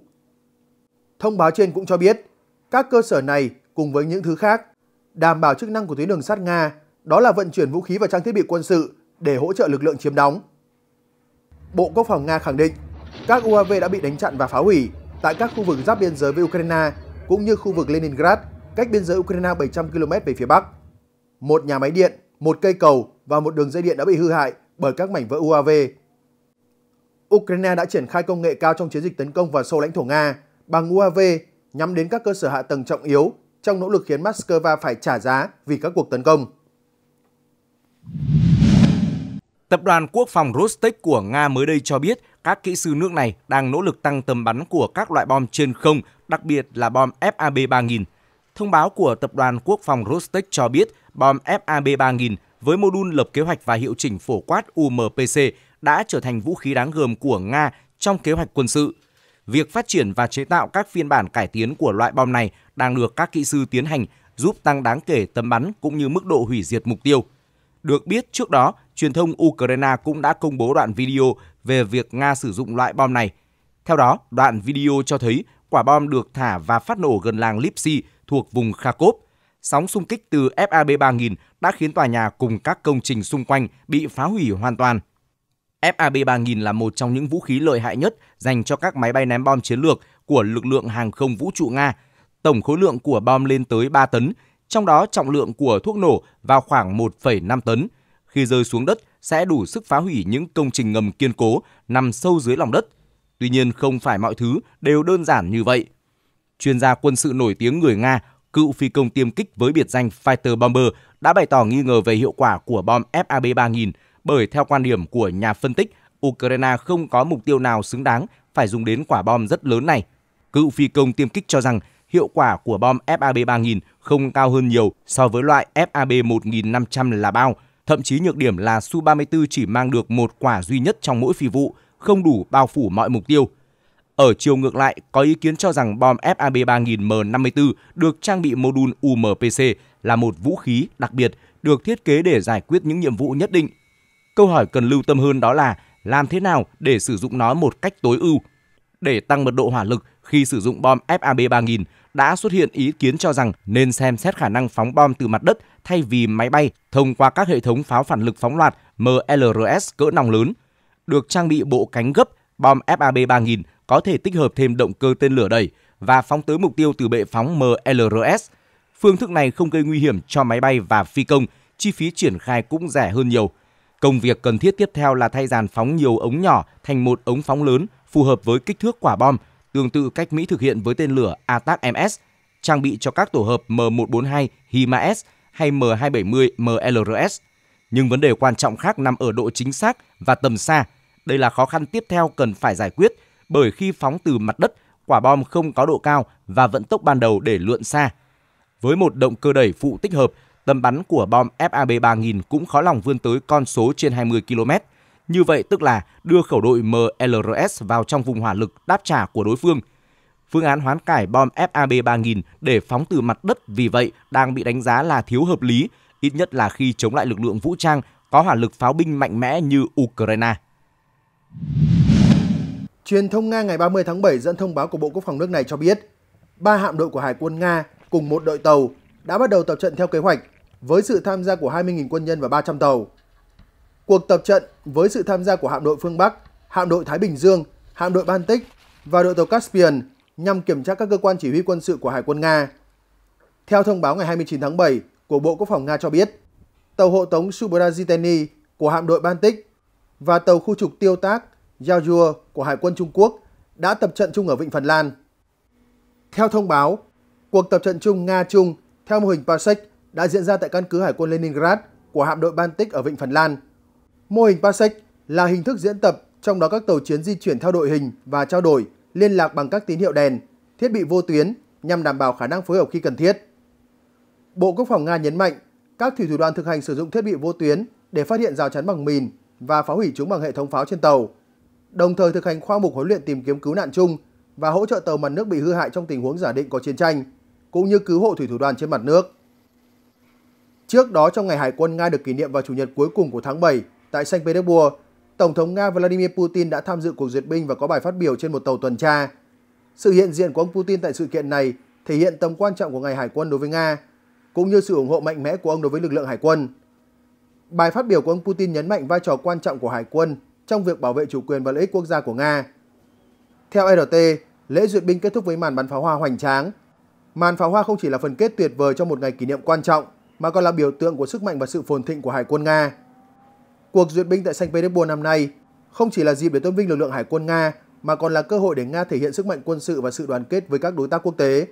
S1: Thông báo trên cũng cho biết, các cơ sở này cùng với những thứ khác đảm bảo chức năng của tuyến đường sắt Nga, đó là vận chuyển vũ khí và trang thiết bị quân sự để hỗ trợ lực lượng chiếm đóng. Bộ Quốc phòng Nga khẳng định các UAV đã bị đánh chặn và phá hủy tại các khu vực giáp biên giới với Ukraine cũng như khu vực Leningrad, cách biên giới Ukraine 700 km về phía bắc. Một nhà máy điện, một cây cầu và một đường dây điện đã bị hư hại bởi các mảnh vỡ UAV. Ukraine đã triển khai công nghệ cao trong chiến dịch tấn công vào sâu lãnh thổ Nga bằng UAV nhắm đến các cơ sở hạ tầng trọng yếu trong nỗ lực khiến Moscow phải trả giá vì các cuộc tấn công.
S4: Tập đoàn Quốc phòng Rostec của Nga mới đây cho biết các kỹ sư nước này đang nỗ lực tăng tầm bắn của các loại bom trên không, đặc biệt là bom FAB-3000. Thông báo của Tập đoàn Quốc phòng Rostec cho biết bom FAB-3000 với mô đun lập kế hoạch và hiệu chỉnh phổ quát UMPC đã trở thành vũ khí đáng gờm của Nga trong kế hoạch quân sự. Việc phát triển và chế tạo các phiên bản cải tiến của loại bom này đang được các kỹ sư tiến hành giúp tăng đáng kể tầm bắn cũng như mức độ hủy diệt mục tiêu. Được biết trước đó, truyền thông Ukraine cũng đã công bố đoạn video về việc Nga sử dụng loại bom này. Theo đó, đoạn video cho thấy quả bom được thả và phát nổ gần làng Lipsy thuộc vùng Kharkov. Sóng xung kích từ FAB-3000 đã khiến tòa nhà cùng các công trình xung quanh bị phá hủy hoàn toàn. FAB-3000 là một trong những vũ khí lợi hại nhất dành cho các máy bay ném bom chiến lược của lực lượng hàng không vũ trụ Nga. Tổng khối lượng của bom lên tới 3 tấn, trong đó trọng lượng của thuốc nổ vào khoảng 1,5 tấn. Khi rơi xuống đất sẽ đủ sức phá hủy những công trình ngầm kiên cố nằm sâu dưới lòng đất. Tuy nhiên không phải mọi thứ đều đơn giản như vậy. Chuyên gia quân sự nổi tiếng người Nga, cựu phi công tiêm kích với biệt danh Fighter Bomber đã bày tỏ nghi ngờ về hiệu quả của bom FAB-3000 bởi theo quan điểm của nhà phân tích, Ukraine không có mục tiêu nào xứng đáng phải dùng đến quả bom rất lớn này. Cựu phi công tiêm kích cho rằng hiệu quả của bom FAB-3000 không cao hơn nhiều so với loại FAB-1500 là bao. Thậm chí nhược điểm là Su-34 chỉ mang được một quả duy nhất trong mỗi phi vụ, không đủ bao phủ mọi mục tiêu. Ở chiều ngược lại, có ý kiến cho rằng bom FAB-3000M54 được trang bị mô đun UMPC là một vũ khí đặc biệt được thiết kế để giải quyết những nhiệm vụ nhất định. Câu hỏi cần lưu tâm hơn đó là làm thế nào để sử dụng nó một cách tối ưu. Để tăng mật độ hỏa lực khi sử dụng bom FAB-3000, đã xuất hiện ý kiến cho rằng nên xem xét khả năng phóng bom từ mặt đất thay vì máy bay thông qua các hệ thống pháo phản lực phóng loạt MLRS cỡ nòng lớn. Được trang bị bộ cánh gấp, bom FAB-3000 có thể tích hợp thêm động cơ tên lửa đẩy và phóng tới mục tiêu từ bệ phóng MLRS. Phương thức này không gây nguy hiểm cho máy bay và phi công, chi phí triển khai cũng rẻ hơn nhiều. Công việc cần thiết tiếp theo là thay dàn phóng nhiều ống nhỏ thành một ống phóng lớn phù hợp với kích thước quả bom, tương tự cách Mỹ thực hiện với tên lửa ATAC-MS, trang bị cho các tổ hợp M142 HIMARS hay M270 MLRS. Nhưng vấn đề quan trọng khác nằm ở độ chính xác và tầm xa. Đây là khó khăn tiếp theo cần phải giải quyết bởi khi phóng từ mặt đất, quả bom không có độ cao và vận tốc ban đầu để lượn xa. Với một động cơ đẩy phụ tích hợp, tầm bắn của bom FAB-3000 cũng khó lòng vươn tới con số trên 20 km. Như vậy tức là đưa khẩu đội MLRS vào trong vùng hỏa lực đáp trả của đối phương. phương án hoán cải bom FAB-3000 để phóng từ mặt đất vì vậy đang bị đánh giá là thiếu hợp lý, ít nhất là khi chống lại lực lượng vũ trang có hỏa lực pháo binh mạnh mẽ như Ukraine.
S1: Truyền thông Nga ngày 30 tháng 7 dẫn thông báo của Bộ Quốc phòng nước này cho biết, ba hạm đội của Hải quân Nga cùng một đội tàu đã bắt đầu tập trận theo kế hoạch với sự tham gia của 20.000 quân nhân và 300 tàu. Cuộc tập trận với sự tham gia của hạm đội phương Bắc, hạm đội Thái Bình Dương, hạm đội Baltic và đội tàu Caspian nhằm kiểm tra các cơ quan chỉ huy quân sự của Hải quân Nga. Theo thông báo ngày 29 tháng 7 của Bộ Quốc phòng Nga cho biết, tàu hộ tống Subraziteny của hạm đội Baltic và tàu khu trục tiêu tác Yaoyuo của Hải quân Trung Quốc đã tập trận chung ở Vịnh Phần Lan. Theo thông báo, cuộc tập trận chung Nga-Trung theo mô hình PASEC đã diễn ra tại căn cứ Hải quân Leningrad của hạm đội Baltic ở Vịnh Phần Lan. Mô hình PASEC là hình thức diễn tập trong đó các tàu chiến di chuyển theo đội hình và trao đổi, liên lạc bằng các tín hiệu đèn, thiết bị vô tuyến nhằm đảm bảo khả năng phối hợp khi cần thiết. Bộ Quốc phòng Nga nhấn mạnh các thủy thủ đoàn thực hành sử dụng thiết bị vô tuyến để phát hiện rào chắn bằng mìn và phá hủy chúng bằng hệ thống pháo trên tàu, đồng thời thực hành khoa mục huấn luyện tìm kiếm cứu nạn chung và hỗ trợ tàu mặt nước bị hư hại trong tình huống giả định có chiến tranh, cũng như cứu hộ thủy thủ đoàn trên mặt nước. Trước đó trong ngày Hải quân Nga được kỷ niệm vào Chủ nhật cuối cùng của tháng 7 tại Saint Petersburg, Tổng thống Nga Vladimir Putin đã tham dự cuộc duyệt binh và có bài phát biểu trên một tàu tuần tra. Sự hiện diện của ông Putin tại sự kiện này thể hiện tầm quan trọng của ngày Hải quân đối với Nga, cũng như sự ủng hộ mạnh mẽ của ông đối với lực lượng Hải quân. Bài phát biểu của ông Putin nhấn mạnh vai trò quan trọng của Hải quân trong việc bảo vệ chủ quyền và lợi ích quốc gia của Nga. Theo RT, lễ duyệt binh kết thúc với màn bắn pháo hoa hoành tráng. Màn pháo hoa không chỉ là phần kết tuyệt vời trong một ngày kỷ niệm quan trọng, mà còn là biểu tượng của sức mạnh và sự phồn thịnh của Hải quân Nga. Cuộc duyệt binh tại Saint Petersburg năm nay không chỉ là dịp để tôn vinh lực lượng Hải quân Nga, mà còn là cơ hội để Nga thể hiện sức mạnh quân sự và sự đoàn kết với các đối tác quốc tế.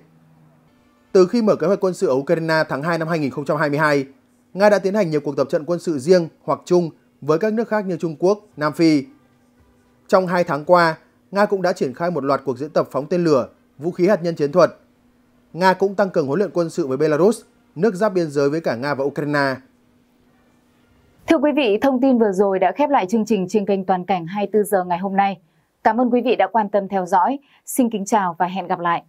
S1: Từ khi mở kế hoạch quân sự ở Ukraine tháng 2 năm 2022, Nga đã tiến hành nhiều cuộc tập trận quân sự riêng hoặc chung với các nước khác như Trung Quốc, Nam Phi. Trong hai tháng qua, Nga cũng đã triển khai một loạt cuộc diễn tập phóng tên lửa, vũ khí hạt nhân chiến thuật. Nga cũng tăng cường huấn luyện quân sự với Belarus, nước giáp biên giới với cả Nga và Ukraine.
S2: Thưa quý vị, thông tin vừa rồi đã khép lại chương trình trên kênh Toàn cảnh 24 giờ ngày hôm nay. Cảm ơn quý vị đã quan tâm theo dõi. Xin kính chào và hẹn gặp lại.